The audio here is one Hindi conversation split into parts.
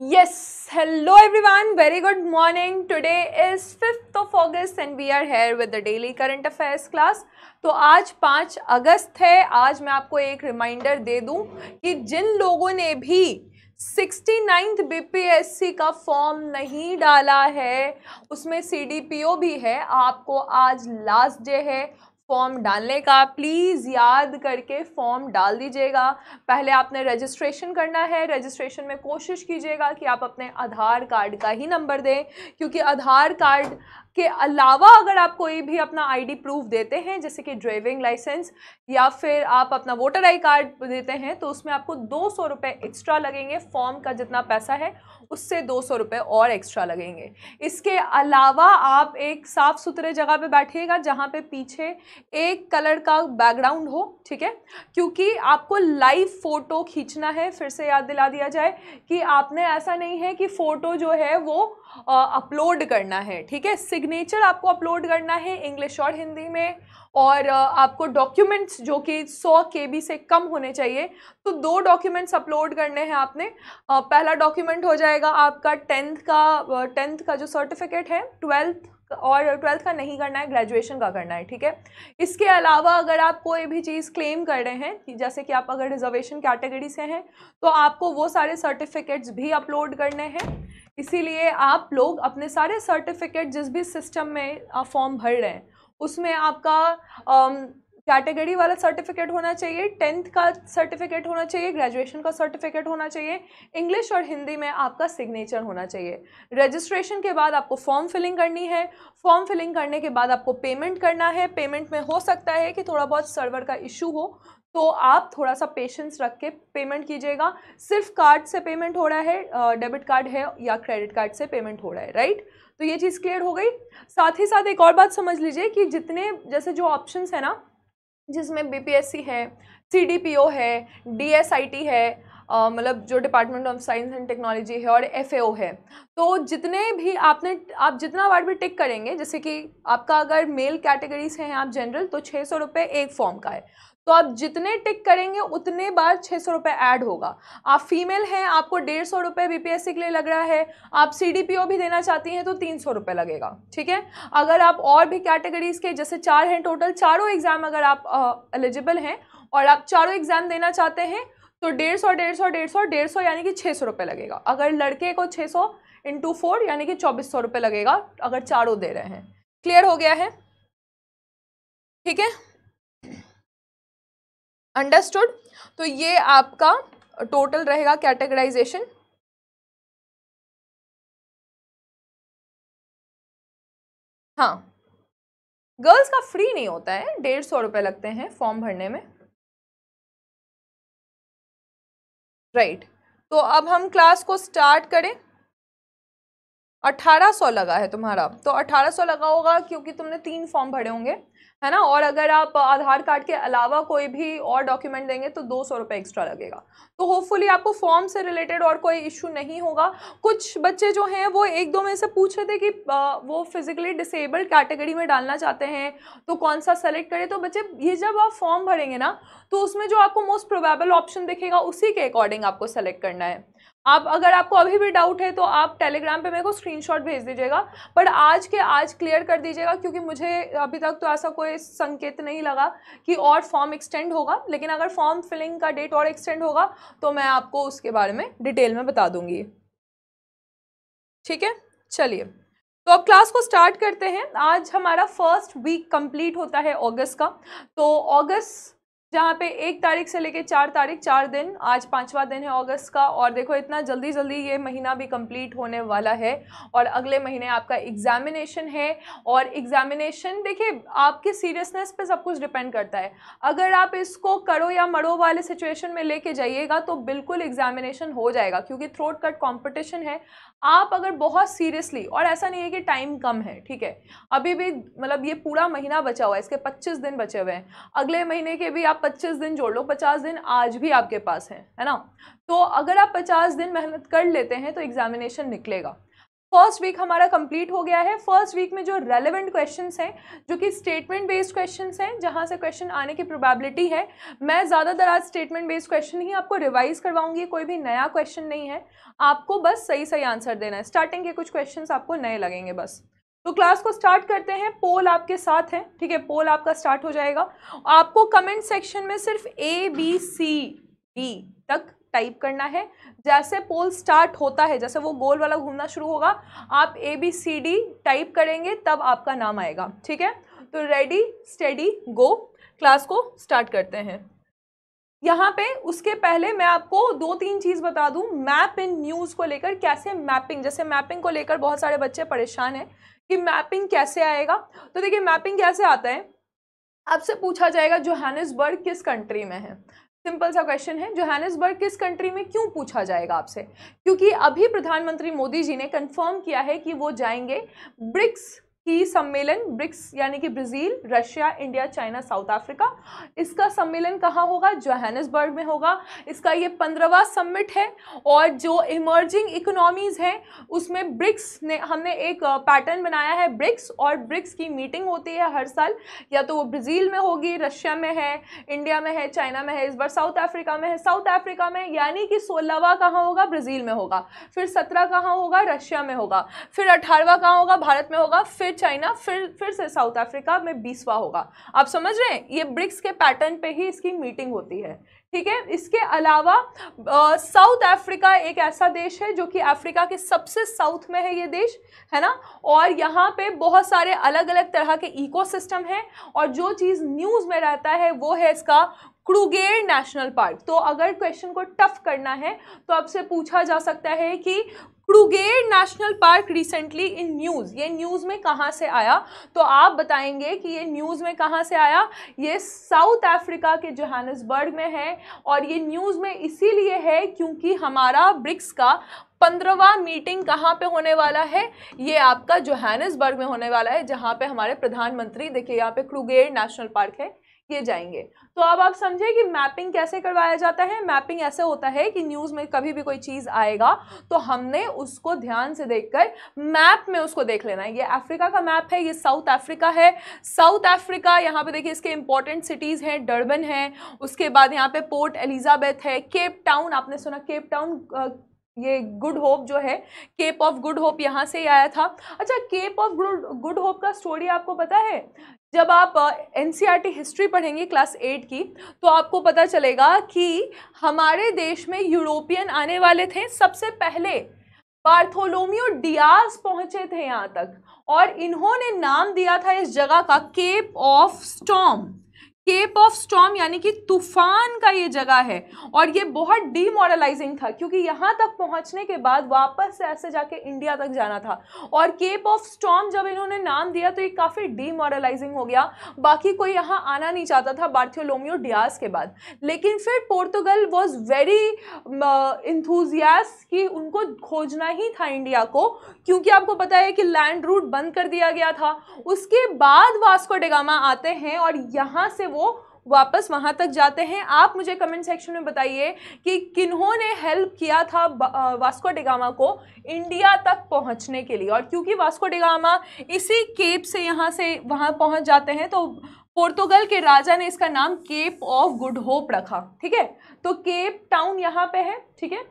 Yes, hello everyone, very good morning. Today is 5th of August and we are here with the daily current affairs class. तो आज 5 अगस्त है आज मैं आपको एक रिमाइंडर दे दूँ कि जिन लोगों ने भी सिक्सटी नाइन्थ बीपीएससी का फॉर्म नहीं डाला है उसमें सीडीपीओ भी है आपको आज लास्ट डे है फॉर्म डालने का, प्लीज़ याद करके फॉर्म डाल दीजिएगा। पहले आपने रजिस्ट्रेशन करना है, रजिस्ट्रेशन में कोशिश कीजिएगा कि आप अपने आधार कार्ड का ही नंबर दें, क्योंकि आधार कार्ड के अलावा अगर आप कोई भी अपना आईडी प्रूफ देते हैं, जैसे कि ड्राइविंग लाइसेंस या फिर आप अपना वोटर आई कार्ड देते हैं तो उसमें आपको दो सौ रुपये एक्स्ट्रा लगेंगे फॉर्म का जितना पैसा है उससे दो सौ रुपये और एक्स्ट्रा लगेंगे। इसके अलावा आप एक साफ़ सुथरे जगह पे बैठिएगा जहाँ पे पीछे एक कलर का बैकग्राउंड हो, ठीक है? क्योंकि आपको लाइव फ़ोटो खींचना है, फिर से याद दिला दिया जाए कि आपने ऐसा नहीं है कि फ़ोटो जो है वो अपलोड करना है, ठीक है? सिग्नेचर आपको अपलोड करना है इंग्लिश और हिंदी में। और आपको डॉक्यूमेंट्स जो कि 100 के से कम होने चाहिए। तो दो डॉक्यूमेंट्स अपलोड करने हैं आपने। पहला डॉक्यूमेंट हो जाएगा आपका टेंथ का टेंथ का जो सर्टिफिकेट है ट्वेल्थ और ट्वेल्थ का नहीं करना है ग्रेजुएशन का करना है, ठीक है? इसके अलावा अगर आप कोई भी चीज़ क्लेम कर रहे हैं, कि जैसे कि आप अगर रिजर्वेशन कैटेगरी से हैं तो आपको वो सारे सर्टिफिकेट्स भी अपलोड करने हैं। इसीलिए आप लोग अपने सारे सर्टिफिकेट जिस भी सिस्टम में फॉर्म भर रहे हैं उसमें आपका कैटेगरी वाला सर्टिफिकेट होना चाहिए टेंथ का सर्टिफिकेट होना चाहिए ग्रेजुएशन का सर्टिफिकेट होना चाहिए इंग्लिश और हिंदी में आपका सिग्नेचर होना चाहिए। रजिस्ट्रेशन के बाद आपको फॉर्म फिलिंग करनी है। फॉर्म फिलिंग करने के बाद आपको पेमेंट करना है। पेमेंट में हो सकता है कि थोड़ा बहुत सर्वर का इशू हो तो आप थोड़ा सा पेशेंस रख के पेमेंट कीजिएगा। सिर्फ़ कार्ड से पेमेंट हो रहा है डेबिट कार्ड है या क्रेडिट कार्ड से पेमेंट हो रहा है राइट तो ये चीज़ क्लियर हो गई। साथ ही साथ एक और बात समझ लीजिए कि जितने, जैसे जो ऑप्शंस है ना, जिसमें बीपीएससी है सीडीपीओ है डीएसआईटी है मतलब जो department of science and technology है और एफ़ है तो जितने भी आपने, आप जितना बार भी टिक करेंगे, जैसे कि आपका अगर मेल कैटेगरीज हैं, आप जनरल तो छः सौ रुपये एक फॉर्म का है। तो आप जितने टिक करेंगे, उतने बार छः सौ रुपये ऐड होगा। आप फीमेल हैं, आपको डेढ़ सौ रुपये बी के लिए लग रहा है, आप सी डी पी ओ भी देना चाहती हैं तो तीन सौ रुपये लगेगा, ठीक है? अगर आप और भी कैटेगरीज के, जैसे चार हैं टोटल चारों एग्ज़ाम अगर आप एलिजिबल हैं और आप चारों एग्ज़ाम देना चाहते हैं तो डेढ़ सौ डेढ़ सौ डेढ़ सौ डेढ़ सौ यानी कि छः सौ रुपये लगेगा। अगर लड़के को छः सौ इंटू फोर यानी कि चौबीस सौ रुपये लगेगा, अगर चारों दे रहे हैं। क्लियर हो गया है? ठीक है? अंडरस्टूड तो ये आपका टोटल रहेगा कैटेगराइजेशन हाँ। गर्ल्स का फ्री नहीं होता है, डेढ़ सौ रुपये लगते हैं फॉर्म भरने में। Right right. तो अब हम क्लास को स्टार्ट करें। अठारह सौ लगा है तुम्हारा। तो अठारह सौ लगा होगा क्योंकि तुमने तीन फॉर्म भरे होंगे, है ना? और अगर आप आधार कार्ड के अलावा कोई भी और डॉक्यूमेंट देंगे तो दो सौ रुपये एक्स्ट्रा लगेगा। तो होपफुली आपको फॉर्म से रिलेटेड और कोई इशू नहीं होगा। कुछ बच्चे जो हैं, वो एक दो में से पूछ रहे थे कि वो फिजिकली डिसेबल्ड कैटेगरी में डालना चाहते हैं तो कौन सा सेलेक्ट करें? तो बच्चे, ये जब आप फॉर्म भरेंगे ना तो उसमें जो आपको मोस्ट प्रोबेबल ऑप्शन दिखेगा, उसी के अकॉर्डिंग आपको सेलेक्ट करना है। आप, अगर आपको अभी भी डाउट है तो आप टेलीग्राम पे मेरे को स्क्रीनशॉट भेज दीजिएगा। बट आज के, आज क्लियर कर दीजिएगा, क्योंकि मुझे अभी तक तो ऐसा कोई संकेत नहीं लगा कि और फॉर्म एक्सटेंड होगा। लेकिन अगर फॉर्म फिलिंग का डेट और एक्सटेंड होगा तो मैं आपको उसके बारे में डिटेल में बता दूँगी। ठीक है? चलिए। तो अब क्लास को स्टार्ट करते हैं। आज हमारा फ़र्स्ट वीक कंप्लीट होता है अगस्त का। तो अगस्त जहाँ पे एक तारीख से लेके चार तारीख, चार दिन, आज पाँचवा दिन है अगस्त का और देखो इतना जल्दी जल्दी ये महीना भी कंप्लीट होने वाला है और अगले महीने आपका एग्जामिनेशन है और एग्जामिनेशन देखिए, आपके सीरियसनेस पे सब कुछ डिपेंड करता है। अगर आप इसको करो या मरो वाले सिचुएशन में लेके जाइएगा तो बिल्कुल एग्जामिनेशन हो जाएगा क्योंकि थ्रोट कट कॉम्पिटिशन है। आप अगर बहुत सीरियसली और ऐसा नहीं है कि टाइम कम है, ठीक है? अभी भी मतलब ये पूरा महीना बचा हुआ है, इसके पच्चीस दिन बचे हुए हैं। अगले महीने के भी आप पच्चीस दिन जोड़ लो, पचास दिन आज भी आपके पास है है ना? तो अगर आप पचास दिन मेहनत कर लेते हैं तो एग्जामिनेशन निकलेगा। फ़र्स्ट वीक हमारा कंप्लीट हो गया है। फ़र्स्ट वीक में जो रेलिवेंट क्वेश्चंस हैं, जो कि स्टेटमेंट बेस्ड क्वेश्चंस हैं, जहाँ से क्वेश्चन आने की प्रोबेबिलिटी है, मैं ज़्यादातर आज स्टेटमेंट बेस्ड क्वेश्चन ही आपको रिवाइज करवाऊँगी, कोई भी नया क्वेश्चन नहीं है। आपको बस सही सही आंसर देना है। स्टार्टिंग के कुछ क्वेश्चन आपको नए लगेंगे बस। तो क्लास को स्टार्ट करते हैं पोल आपके साथ है, ठीक है? पोल आपका स्टार्ट हो जाएगा। आपको कमेंट सेक्शन में सिर्फ़ ए बी सी डी तक टाइप करना है। जैसे पोल स्टार्ट होता है, जैसे वो गोल वाला घूमना शुरू होगा, आप A B C D type करेंगे, तब आपका नाम आएगा, ठीक है? तो रेडी स्टेडी गो क्लास को स्टार्ट करते हैं। यहाँ पे उसके पहले मैं आपको दो तीन चीज़ बता दूँ मैप इन न्यूज़ को लेकर कैसे मैपिंग जैसे मैपिंग को लेकर बहुत सारे बच्चे परेशान हैं कि मैपिंग कैसे आएगा? तो देखिए, मैपिंग कैसे आता है? आपसे पूछा जाएगा, जोहानिसबर्ग किस कंट्री में है? सिंपल सा क्वेश्चन है, जोहानिसबर्ग किस कंट्री में क्यों पूछा जाएगा आपसे? क्योंकि अभी प्रधानमंत्री मोदी जी ने कंफर्म किया है कि वो जाएँगे ब्रिक्स की सम्मेलन ब्रिक्स, यानी कि Brazil, Russia, India, China, South Africa, इसका सम्मेलन कहाँ होगा? जोहानिसबर्ग में होगा। इसका ये पंद्रहवा समिट है और जो इमर्जिंग इकोनॉमीज़ हैं, उसमें ब्रिक्स ने, हमने एक पैटर्न बनाया है ब्रिक्स और ब्रिक्स की मीटिंग होती है हर साल। या तो वो ब्राज़ील में होगी, रशिया में है, इंडिया में है, चाइना में है, इस बार साउथ अफ्रीका में है। साउथ अफ्रीका में, यानी कि सोलहवा कहाँ होगा? ब्राज़ील में होगा। फिर सत्रह कहाँ होगा? रशिया में होगा। फिर अठारहवा कहाँ होगा? भारत में होगा। फिर चाइना, फिर फिर से साउथ अफ्रीका में बीसवा होगा। आप समझ रहे हैं? ये ब्रिक्स के पैटर्न पे ही इसकी मीटिंग होती है, ठीक है? इसके अलावा साउथ अफ्रीका एक ऐसा देश है जो कि अफ्रीका के सबसे साउथ में है ये देश, है ना? और यहाँ पे बहुत सारे अलग अलग तरह के इकोसिस्टम हैं और जो चीज़ न्यूज़ में रहता है वो है इसका क्रूगेर नेशनल पार्क। तो अगर क्वेश्चन को टफ करना है तो आपसे पूछा जा सकता है कि Kruger national park recently in news ये न्यूज़ में कहाँ से आया? तो आप बताएँगे कि ये न्यूज़ में कहाँ से आया? ये साउथ अफ्रीका के जोहानिसबर्ग में है और ये न्यूज़ में इसीलिए है क्योंकि हमारा ब्रिक्स का पंद्रहवा मीटिंग कहाँ पे होने वाला है? ये आपका जोहानिसबर्ग में होने वाला है, जहाँ पे हमारे प्रधानमंत्री, देखिए यहाँ पे क्रूगेर नेशनल पार्क है। ये जाएँगे। तो अब आप समझे कि मैपिंग कैसे करवाया जाता है? मैपिंग ऐसे होता है कि न्यूज़ में कभी भी कोई चीज़ आएगा तो हमने उसको ध्यान से देखकर मैप में उसको देख लेना है। ये अफ्रीका का मैप है, ये साउथ अफ्रीका है। साउथ अफ्रीका, यहाँ पे देखिए इसके इंपॉर्टेंट सिटीज़ हैं, डर्बन है, उसके बाद यहाँ पे पोर्ट एलिजाबेथ है केप टाउन आपने सुना केप टाउन ये गुड होप जो है केप ऑफ़ गुड होप यहाँ से ही आया था। अच्छा Cape of Good Good Hope का स्टोरी आपको पता है? जब आप एन हिस्ट्री e पढ़ेंगे क्लास एट की तो आपको पता चलेगा कि हमारे देश में यूरोपियन आने वाले थे सबसे पहले। बार्थोलोमियो डियाज पहुँचे थे यहाँ तक और इन्होंने नाम दिया था इस जगह का Cape of Storms Cape of Storms यानी कि तूफ़ान का ये जगह है। और ये बहुत डीमोरलाइजिंग था, क्योंकि यहाँ तक पहुँचने के बाद वापस से ऐसे जाके इंडिया तक जाना था। और केप ऑफ़ स्टॉम जब इन्होंने नाम दिया तो ये काफ़ी डीमोरलाइजिंग हो गया। बाकी कोई यहाँ आना नहीं चाहता था बार्थियोलोमियो डियास के बाद। लेकिन फिर पोर्तुगल वॉज़ वेरी इंथुजियास कि उनको खोजना ही था इंडिया को। क्योंकि आपको पता है कि लैंड रूट बंद कर दिया गया था। उसके बाद वास्को डेगामा आते हैं और यहाँ से वो वापस वहाँ तक जाते हैं। आप मुझे कमेंट सेक्शन में बताइए कि किन्होंने हेल्प किया था वास्को डिगामा को इंडिया तक पहुँचने के लिए। और क्योंकि वास्को डिगामा इसी केप से यहाँ से वहाँ पहुँच जाते हैं तो पोर्तुगल के राजा ने इसका नाम केप ऑफ़ गुड होप रखा। ठीक है? तो केप टाउन यहाँ पे है, ठीक है?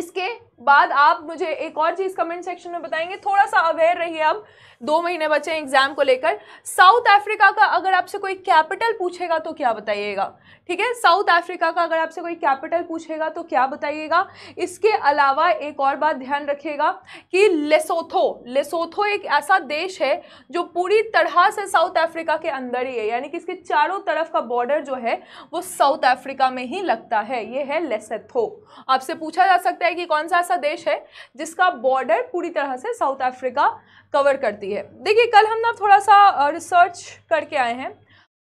इसके बाद आप मुझे एक और चीज़ कमेंट सेक्शन में बताएँगे। थोड़ा सा अवेयर रहिए अब दो महीने बचे एग्ज़ाम को लेकर। साउथ अफ्रीका का अगर आपसे कोई कैपिटल पूछेगा तो क्या बताइएगा? ठीक है? साउथ अफ्रीका का अगर आपसे कोई कैपिटल पूछेगा तो क्या बताइएगा? इसके अलावा एक और बात ध्यान रखिएगा कि लेसोथो लेसोथो एक ऐसा देश है जो पूरी तरह से साउथ अफ्रीका के अंदर ही है। यानी कि इसके चारों तरफ़ का बॉर्डर जो है, वो साउथ अफ्रीका में ही लगता है। ये है लेसेथो आपसे पूछा जा सकता है कि कौन सा ऐसा देश है जिसका बॉर्डर पूरी तरह से साउथ अफ्रीका कवर करती है। देखिए, कल हम ना थोड़ा सा रिसर्च करके आए हैं।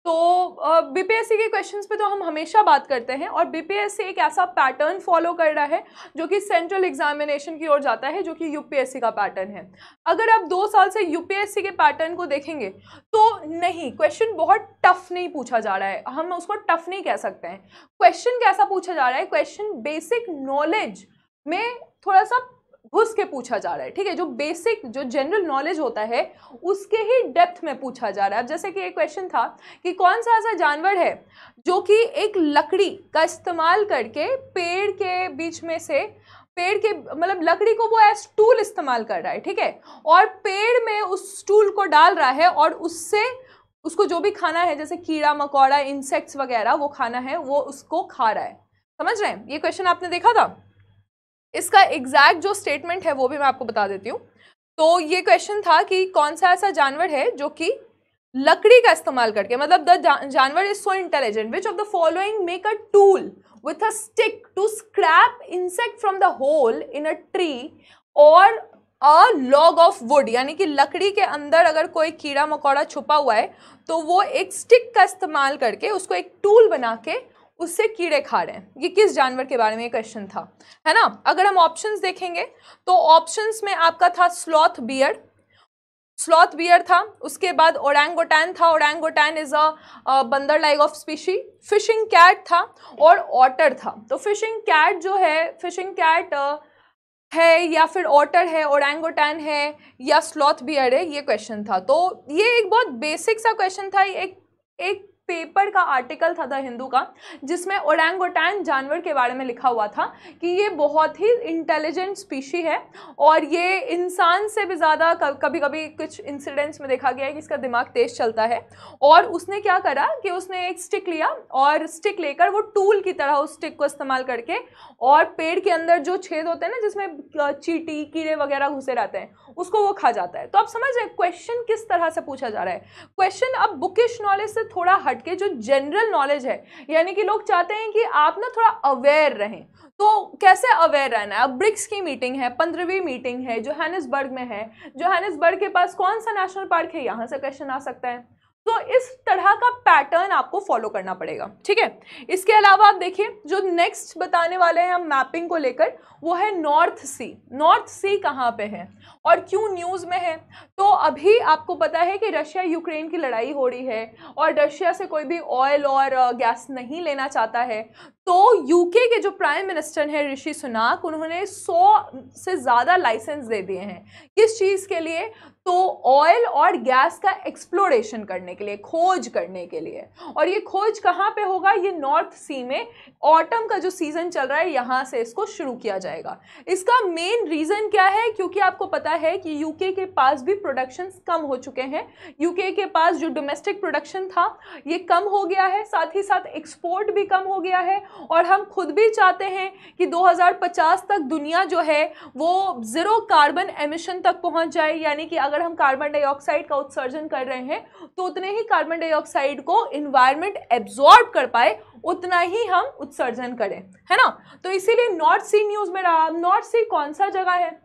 तो बीपीएससी के क्वेश्चंस पे तो हम हमेशा बात करते हैं और बीपीएससी एक ऐसा पैटर्न फॉलो कर रहा है जो कि सेंट्रल एग्जामिनेशन की ओर जाता है, जो कि यूपीएससी का पैटर्न है। अगर आप दो साल से यूपीएससी के पैटर्न को देखेंगे तो नहीं क्वेश्चन बहुत टफ नहीं पूछा जा रहा है। हम उसको टफ नहीं कह सकते हैं। क्वेश्चन कैसा पूछा जा रहा है? क्वेश्चन बेसिक नॉलेज में थोड़ा सा घुस के पूछा जा रहा है, ठीक है? जो बेसिक जो जनरल नॉलेज होता है, उसके ही डेप्थ में पूछा जा रहा है। अब जैसे कि एक क्वेश्चन था कि कौन सा ऐसा जानवर है जो कि एक लकड़ी का इस्तेमाल करके पेड़ के बीच में से, पेड़ के मतलब लकड़ी को वो एज टूल इस्तेमाल कर रहा है, ठीक है? और पेड़ में उस टूल को डाल रहा है और उससे, उसको जो भी खाना है, जैसे कीड़ा, मकोड़ा इंसेक्ट्स वगैरह, वो खाना है, वो उसको खा रहा है। समझ रहे हैं? ये क्वेश्चन आपने देखा था? इसका एग्जैक्ट जो स्टेटमेंट है, वो भी मैं आपको बता देती हूँ। तो ये क्वेश्चन था कि कौन सा ऐसा जानवर है जो कि लकड़ी का इस्तेमाल करके मतलब द जानवर is so intelligent which of the following make a tool with a stick to scrape insect from the hole in a tree or a log of would यानी कि लकड़ी के अंदर अगर कोई कीड़ा मकोड़ा छुपा हुआ है तो वो एक स्टिक का इस्तेमाल करके उसको एक टूल बना के उससे कीड़े खा रहे हैं। ये किस जानवर के बारे में क्वेश्चन था? है ना? अगर हम ऑप्शंस देखेंगे तो ऑप्शंस में आपका था स्लॉथ बियर स्लॉथ बियर था, उसके बाद ओरेंगोटैन था। ओरेंगोटैन इज़ अ बंदर like of species fishing cat था और ऑटर था। तो फिशिंग कैट जो है फिशिंग कैट है या फिर ऑटर है ओरेंगोटैन है या स्लॉथ बियर है, ये क्वेश्चन था। तो ये एक बहुत बेसिक सा क्वेश्चन था। एक एक पेपर का आर्टिकल था द हिंदू का, जिसमें ओरेंगोटैन जानवर के बारे में लिखा हुआ था कि ये बहुत ही इंटेलिजेंट स्पीशी है और ये इंसान से भी ज़्यादा कभी कभी कुछ इंसिडेंट्स में देखा गया है कि इसका दिमाग तेज़ चलता है। और उसने क्या करा कि उसने एक स्टिक लिया और स्टिक लेकर वो टूल की तरह उस स्टिक को इस्तेमाल करके और पेड़ के अंदर जो छेद होते हैं ना, जिसमें चीटी, कीड़े वगैरह घुसे रहते हैं, उसको वो खा जाता है। तो आप समझ रहे क्वेश्चन किस तरह से पूछा जा रहा है? क्वेश्चन अब बुकिश नॉलेज से थोड़ा हटके जो जनरल नॉलेज है, यानी कि लोग चाहते हैं कि आप ना थोड़ा अवेयर रहें। तो कैसे अवेयर रहना है? अब ब्रिक्स की मीटिंग है, पंद्रहवीं मीटिंग है जो हैनिसबर्ग में है। जो हैनिसबर्ग के पास कौन सा नेशनल पार्क है? यहाँ से क्वेश्चन आ सकता है। तो इस तरह का पैटर्न आपको फॉलो करना पड़ेगा, ठीक है? इसके अलावा आप देखिए, जो नेक्स्ट बताने वाले हैं हम मैपिंग को लेकर, वो है नॉर्थ सी नॉर्थ सी कहाँ पे है? और क्यों न्यूज़ में है? तो अभी आपको पता है कि रशिया यूक्रेन की लड़ाई हो रही है और रशिया से कोई भी ऑयल और गैस नहीं लेना चाहता है। तो यूके के जो प्राइम मिनिस्टर हैं ऋषि सुनाक, उन्होंने सौ से ज़्यादा लाइसेंस दे दिए हैं किस चीज़ के लिए? तो ऑयल और गैस का एक्सप्लोरेशन करने के लिए, खोज करने के लिए। और ये खोज कहाँ पे होगा? ये नॉर्थ सी में। ऑटम का जो सीज़न चल रहा है, यहाँ से इसको शुरू किया जाएगा। इसका मेन रीज़न क्या है? क्योंकि आपको पता है कि यूके के पास भी प्रोडक्शन कम हो चुके हैं। यूके के पास जो डोमेस्टिक प्रोडक्शन था, ये कम हो गया है, साथ ही साथ एक्सपोर्ट भी कम हो गया है। और हम खुद भी चाहते हैं कि 2050 तक दुनिया जो है, वो ज़ीरो कार्बन एमिशन तक पहुँच जाए। यानी कि अगर हम कार्बन डाइऑक्साइड का उत्सर्जन कर रहे हैं तो उतने ही कार्बन डाइऑक्साइड को इन्वायरमेंट एब्जॉर्ब कर पाए, उतना ही हम उत्सर्जन करें। है ना? तो इसीलिए नॉर्थ सी न्यूज़ में रहा। नॉर्थ सी कौन सा जगह है?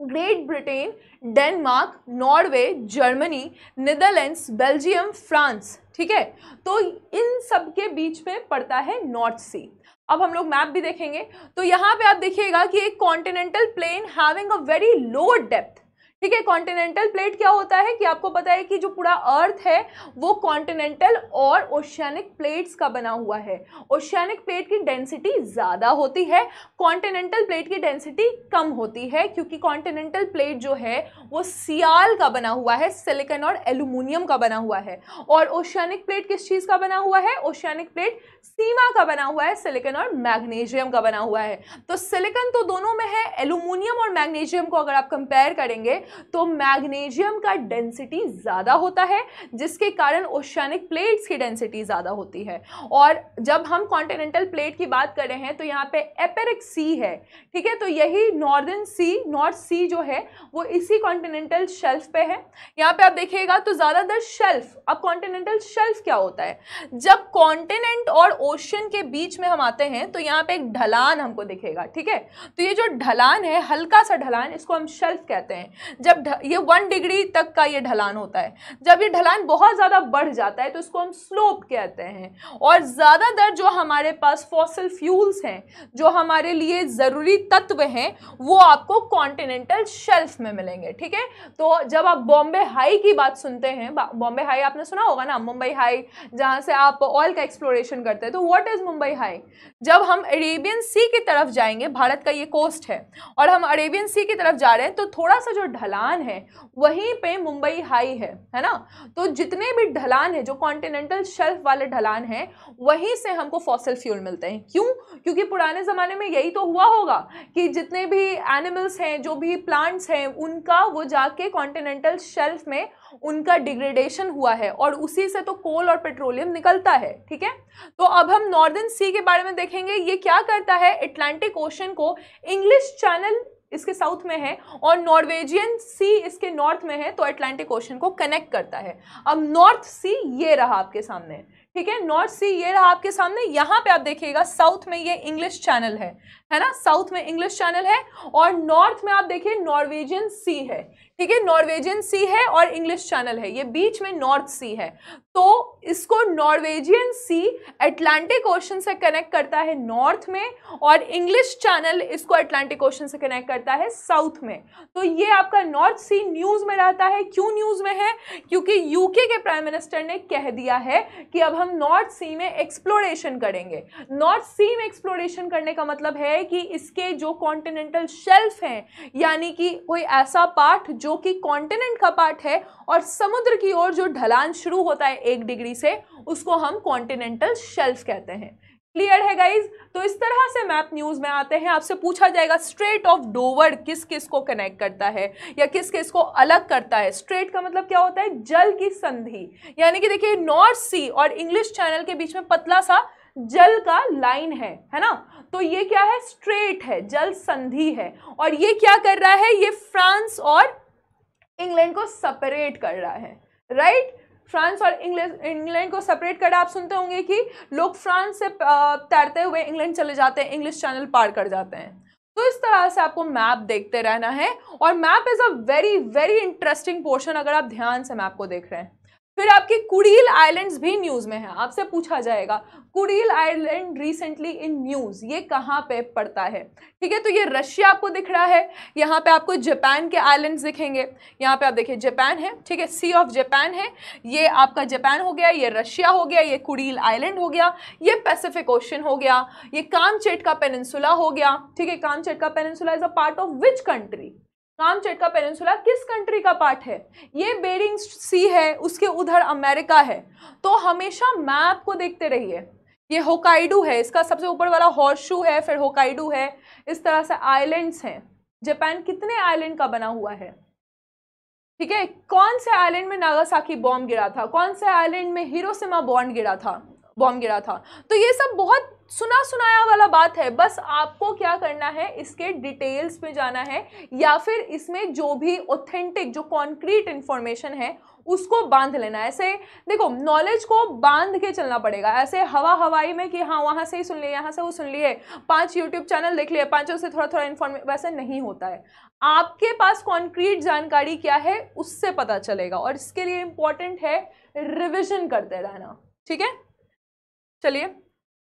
Great Britain, Denmark, Norway, Germany, Netherlands, Belgium, France, ठीक है? तो इन सब के बीच में पड़ता है नॉर्थ सी। अब हम लोग मैप भी देखेंगे। तो यहाँ पे आप देखिएगा कि एक continental plain having a very low depth ठीक है कॉन्टिनेंटल प्लेट क्या होता है कि आपको पता है कि जो पूरा अर्थ है, वो कॉन्टिनेंटल और ओशियानिक प्लेट्स का बना हुआ है। ओशियानिक प्लेट की डेंसिटी ज़्यादा होती है कॉन्टिनेंटल प्लेट की डेंसिटी कम होती है, क्योंकि कॉन्टिनेंटल प्लेट जो है, वो सियाल का बना हुआ है सिलिकन और एल्यूमिनियम का बना हुआ है। और ओशियानिक प्लेट किस चीज़ का बना हुआ है? ओशियानिक प्लेट सीमा का बना हुआ है सिलिकन और मैग्नीशियम का बना हुआ है। तो सिलिकन तो दोनों में है एल्यूमिनियम और मैग्नीशियम को अगर आप कंपेयर करेंगे तो मैग्नीशियम का डेंसिटी ज़्यादा होता है, जिसके कारण ओशियानिक प्लेट्स की डेंसिटी ज़्यादा होती है। और जब हम कॉन्टिनेंटल प्लेट की बात कर रहे हैं तो यहाँ पे एपेरिक सी है, ठीक है? तो यही नॉर्दर्न सी, नॉर्थ सी जो है, वो इसी कॉन्टिनेंटल शेल्फ पे है। यहाँ पे आप देखिएगा तो ज़्यादातर शेल्फ, अब कॉन्टिनेंटल शेल्फ क्या होता है? जब कॉन्टिनेंट और ओशन के बीच में हम आते हैं तो यहाँ पे एक ढलान हमको दिखेगा, ठीक है? तो ये जो ढलान है, हल्का सा ढलान, इसको हम शेल्फ कहते हैं। जब ये वन डिग्री तक का ये ढलान होता है। जब ये ढलान बहुत ज़्यादा बढ़ जाता है तो इसको हम स्लोप कहते हैं। और ज़्यादातर जो हमारे पास फॉसिल फ्यूल्स हैं, जो हमारे लिए ज़रूरी तत्व हैं, वो आपको कॉन्टिनेंटल शेल्फ में मिलेंगे, ठीक है? तो जब आप बॉम्बे हाई की बात सुनते हैं बॉम्बे हाई आपने सुना होगा ना? मुंबई हाई जहाँ से आप ऑयल का एक्सप्लोरेशन करते हैं तो व्हाट इज़ मुंबई हाई जब हम अरेबियन सी की तरफ़ जाएँगे, भारत का ये कोस्ट है, और हम अरेबियन सी की तरफ़ जा रहे हैं तो थोड़ा सा जो ढलान है, वहीं पे मुंबई हाई है है ना? तो जितने भी ढलान है, जो कॉन्टिनेंटल शेल्फ वाले ढलान हैं, वहीं से हमको फॉसिल फ्यूल मिलते हैं। क्यों? क्योंकि पुराने ज़माने में यही तो हुआ होगा कि जितने भी एनिमल्स हैं, जो भी प्लांट्स हैं, उनका वो जाके कॉन्टिनेंटल शेल्फ में उनका डिग्रेडेशन हुआ है और उसी से तो कोल और पेट्रोलियम निकलता है, ठीक है? तो अब हम नॉर्दर्न सी के बारे में देखेंगे, ये क्या करता है? एटलांटिक ओशन को इंग्लिश चैनल इसके साउथ में है और नॉर्वेजियन सी इसके नॉर्थ में है तो अटलांटिक ओशन को कनेक्ट करता है। अब नॉर्थ सी ये रहा आपके सामने, ठीक है? नॉर्थ सी ये रहा आपके सामने, यहाँ पे आप देखिएगा साउथ में ये इंग्लिश चैनल है है ना? साउथ में इंग्लिश चैनल है और नॉर्थ में आप देखिए नॉर्वेजियन सी है, ठीक है? नॉर्वेजियन सी है और इंग्लिश चैनल है, ये बीच में नॉर्थ सी है। तो इसको नॉर्वेजियन सी अटलांटिक ओशन से कनेक्ट करता है नॉर्थ में और इंग्लिश चैनल इसको अटलांटिक ओशन से कनेक्ट करता है साउथ में। तो ये आपका नॉर्थ सी न्यूज़ में रहता है। क्यों न्यूज़ में है? क्योंकि यूके के प्राइम मिनिस्टर ने कह दिया है कि अब हम नॉर्थ सी में एक्सप्लोरेशन करेंगे। नॉर्थ सी में एक्सप्लोरेशन करने का मतलब है कि इसके जो कॉन्टिनेंटल शेल्फ हैं, यानी कि कोई ऐसा पार्ट जो कि कॉन्टिनेंट का पार्ट है और समुद्र की ओर जो ढलान शुरू होता है एक डिग्री से उसको हम कॉन्टिनेंटल शेल्फ कहते हैं। क्लियर है गाइज़ तो इस तरह से मैप न्यूज़ में आते हैं। आपसे पूछा जाएगा स्ट्रेट ऑफ़ डोवर किस किस को कनेक्ट करता है या किस किस को अलग करता है? स्ट्रेट का मतलब क्या होता है? जल की संधि। यानी कि देखिए नॉर्थ सी और इंग्लिश चैनल के बीच में पतला सा जल का लाइन है है ना? तो ये क्या है? स्ट्रेट है, जल संधि है। और ये क्या कर रहा है? ये फ्रांस और इंग्लैंड को सेपरेट कर रहा है। राइट फ्रांस और इंग्लैंड इंग्लैंड को सेपरेट कर, आप सुनते होंगे कि लोग फ्रांस से तैरते हुए इंग्लैंड चले जाते हैं, इंग्लिश चैनल पार कर जाते हैं। तो इस तरह से आपको मैप देखते रहना है और map is a very very interesting portion अगर आप ध्यान से मैप को देख रहे हैं। फिर आपके कुड़ील आइलैंड्स भी न्यूज़ में है, आपसे पूछा जाएगा Kuril island recently in news ये कहाँ पे पड़ता है? ठीक है तो ये रशिया आपको दिख रहा है, यहाँ पे आपको जापान के आइलैंड्स दिखेंगे, यहाँ पे आप देखिए जापान है, ठीक है सी ऑफ़ जापान है, ये आपका जापान हो गया, ये रशिया हो गया, ये कुड़ील आइलैंड हो गया, ये पैसिफिक ओशन हो गया, ये कामचेट का पेनिनसुला हो गया, ठीक है, कामचेट का peninsula is a part of which country Kamchatka peninsula किस कंट्री का पार्ट है? ये बेरिंग सी है, उसके उधर अमेरिका है। तो हमेशा मैप को देखते रहिए। ये होकाइडू है, इसका सबसे ऊपर वाला हॉर्शू है, फिर होकाइडू है। इस तरह से आइलैंड्स हैं। जापान कितने आइलैंड का बना हुआ है? ठीक है, कौन से आइलैंड में नागासाकी बॉम्ब गिरा था? कौन से आइलैंड में हिरोशिमा बॉन्ड गिरा था? बॉम्ब गिरा था। तो ये सब बहुत सुना सुनाया वाला बात है। बस आपको क्या करना है, इसके डिटेल्स में जाना है या फिर इसमें जो भी ऑथेंटिक जो कॉन्क्रीट इन्फॉर्मेशन है, उसको बाँध लेना ऐसे देखो नॉलेज को बाँध के चलना पड़ेगा। ऐसे हवा हवाई में कि हाँ वहाँ से ही सुन लिए, यहाँ से वो सुन लिए, पाँच यूट्यूब चैनल देख लिए, पाँचों से थोड़ा थोड़ा इन्फॉर्मे वैसे नहीं होता है। आपके पास कॉन्क्रीट जानकारी क्या है, उससे पता चलेगा और इसके लिए इम्पोर्टेंट है रिविजन करते रहना। ठीक है? चलिए।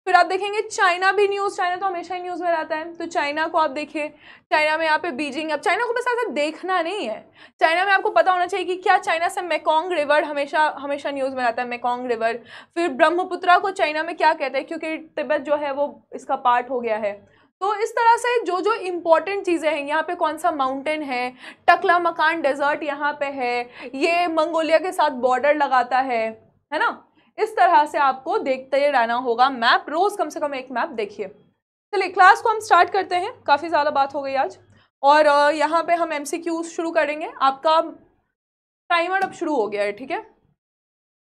फिर आप देखेंगे चाइना भी न्यूज़ चाइना तो हमेशा ही न्यूज़ में रहता है। तो चाइना को आप देखिए चाइना में यहाँ पे बीजिंग, अब चाइना को बस ऐसा देखना नहीं है। चाइना में आपको पता होना चाहिए कि क्या चाइना से मेकोंग रिवर हमेशा हमेशा न्यूज़ में रहता है, मेकोंग रिवर। फिर ब्रह्मपुत्रा को चाइना में क्या कहते हैं, क्योंकि तिब्बत जो है वो इसका पार्ट हो गया है। तो इस तरह से जो जो इम्पोर्टेंट चीज़ें हैं, यहाँ पे कौन सा माउंटेन है? टकला मकान डेजर्ट यहाँ पे है। ये मंगोलिया के साथ बॉर्डर लगाता है है ना? इस तरह से आपको देखते रहना होगा। मैप, रोज़ कम से कम एक मैप देखिए। चलिए, क्लास को हम स्टार्ट करते हैं। काफ़ी ज़्यादा बात हो गई आज। और यहाँ पे हम एमसीक्यू शुरू करेंगे। आपका टाइमर अब शुरू हो गया है, ठीक है?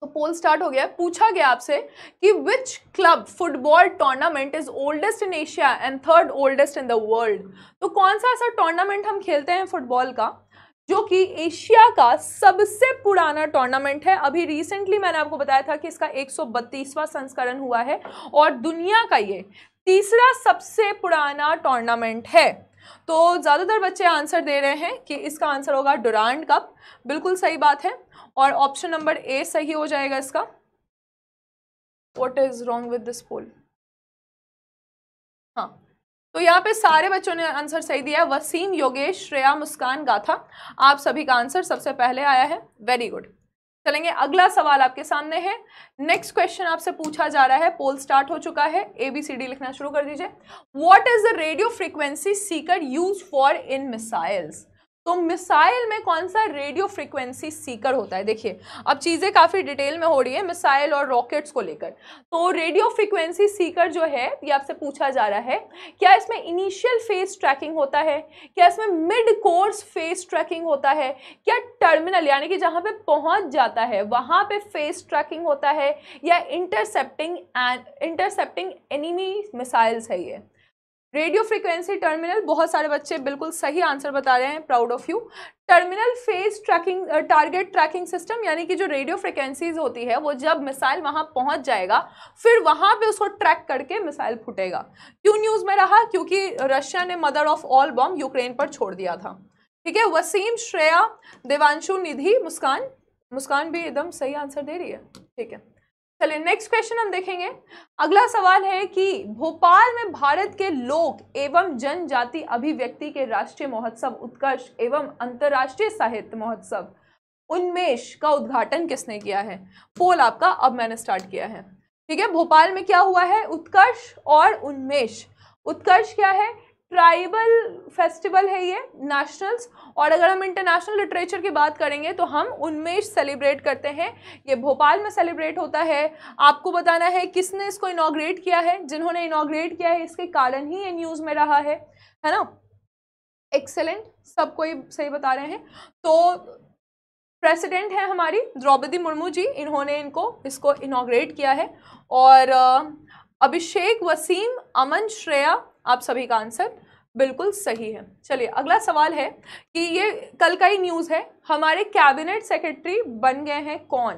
तो पोल स्टार्ट हो गया है। पूछा गया आपसे कि which club football tournament is oldest in Asia and third oldest in the world तो कौन सा ऐसा टूर्नामेंट हम खेलते हैं फुटबॉल का? जो कि एशिया का सबसे पुराना टूर्नामेंट है। अभी रिसेंटली मैंने आपको बताया था कि इसका एक संस्करण हुआ है और दुनिया का ये तीसरा सबसे पुराना टूर्नामेंट है। तो ज़्यादातर बच्चे आंसर दे रहे हैं कि इसका आंसर होगा डुरांड कप बिल्कुल सही बात है और ऑप्शन नंबर ए सही हो जाएगा इसका। What is wrong with this poll हाँ। तो यहाँ पे सारे बच्चों ने आंसर सही दिया वसीम, योगेश, श्रेया, मुस्कान, गाथा। आप सभी का आंसर सबसे पहले आया है। वेरी गुड चलेंगे, अगला सवाल आपके सामने है। नेक्स्ट क्वेश्चन आपसे पूछा जा रहा है। पोल स्टार्ट हो चुका है। ए बी सी डी लिखना शुरू कर दीजिए। What is the radio frequency seeker use for in missiles तो मिसाइल में कौन सा रेडियो फ्रिक्वेंसी सीकर होता है? देखिए, अब चीज़ें काफ़ी डिटेल में हो रही है, मिसाइल और रॉकेट्स को लेकर। तो रेडियो फ्रिक्वेंसी सीकर जो है, ये आपसे पूछा जा रहा है, क्या इसमें इनिशियल फेस ट्रैकिंग होता है? क्या इसमें मिड कोर्स फेस ट्रैकिंग होता है? क्या टर्मिनल, यानी कि जहाँ पे पहुँच जाता है, वहाँ पे फेस ट्रैकिंग होता है, या intercepting and, intercepting enemy missiles है ये? रेडियो फ्रिक्वेंसी टर्मिनल बहुत सारे बच्चे बिल्कुल सही आंसर बता रहे हैं proud of you terminal phase tracking target tracking system यानी कि जो रेडियो फ्रिक्वेंसीज होती है, वो जब मिसाइल वहाँ पहुँच जाएगा, फिर वहाँ पे उसको ट्रैक करके मिसाइल फूटेगा। क्यों न्यूज़ में रहा? क्योंकि रशिया ने mother of all bomb Ukraine पर छोड़ दिया था। ठीक है, वसीम श्रेया, देवांशु निधि, मुस्कान मुस्कान भी एकदम सही आंसर दे रही है। ठीक है। चलिए नेक्स्ट क्वेश्चन हम देखेंगे। अगला सवाल है कि भोपाल में भारत के लोक एवं जनजाति अभिव्यक्ति के राष्ट्रीय महोत्सव, उत्कर्ष एवं अंतर्राष्ट्रीय साहित्य महोत्सव, उन्मेष का उद्घाटन किसने किया है? पोल आपका, अब मैंने स्टार्ट किया है। ठीक है, भोपाल में क्या हुआ है? उत्कर्ष और उन्मेष। उत्कर्ष क्या है? ट्राइबल फेस्टिवल है ये, नेशनल्स। और अगर हम इंटरनेशनल लिटरेचर की बात करेंगे तो हम उनमें सेलिब्रेट करते हैं। ये भोपाल में सेलिब्रेट होता है। आपको बताना है किसने इसको इनाग्रेट किया है? जिन्होंने इनाग्रेट किया है, इसके कारण ही ये न्यूज़ में रहा है। है ना? एक्सेलेंट सब कोई सही बता रहे हैं। तो प्रेसिडेंट है हमारी द्रौपदी मुर्मू जी, इन्होंने इनको, इसको इनाग्रेट किया है। और अभिषेक वसीम, अमन श्रेया आप सभी का आंसर बिल्कुल सही है। चलिए, अगला सवाल है कि ये कल का ही न्यूज़ है, हमारे कैबिनेट सेक्रेटरी बन गए हैं कौन?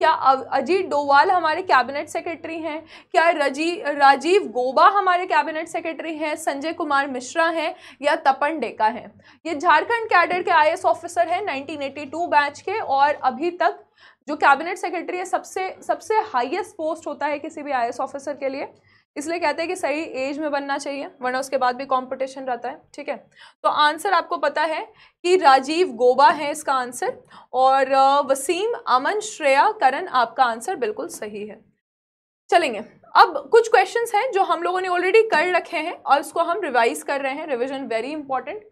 क्या अजीत डोवाल हमारे कैबिनेट सेक्रेटरी हैं? क्या रज़ी, राजीव गोबा हमारे कैबिनेट सेक्रेटरी हैं? संजय कुमार मिश्रा हैं या तपन डेका हैं? ये झारखंड कैडर के आईएएस ऑफिसर हैं 1982 बैच के और अभी तक जो कैबिनेट सेक्रेटरी है, सबसे सबसे हाईएस्ट पोस्ट होता है किसी भी आईएएस ऑफिसर के लिए। इसलिए कहते हैं कि सही एज में बनना चाहिए, वरना उसके बाद भी कंपटीशन रहता है, ठीक है? तो आंसर आपको पता है कि राजीव गोबा है इसका आंसर और वसीम, अमन, श्रेया, करण, आपका आंसर बिल्कुल सही है। चलेंगे, अब कुछ क्वेश्चंस हैं जो हम लोगों ने ऑलरेडी कर रखे हैं और उसको हम रिवाइज कर रहे हैं रिविजन वेरी इंपॉर्टेंट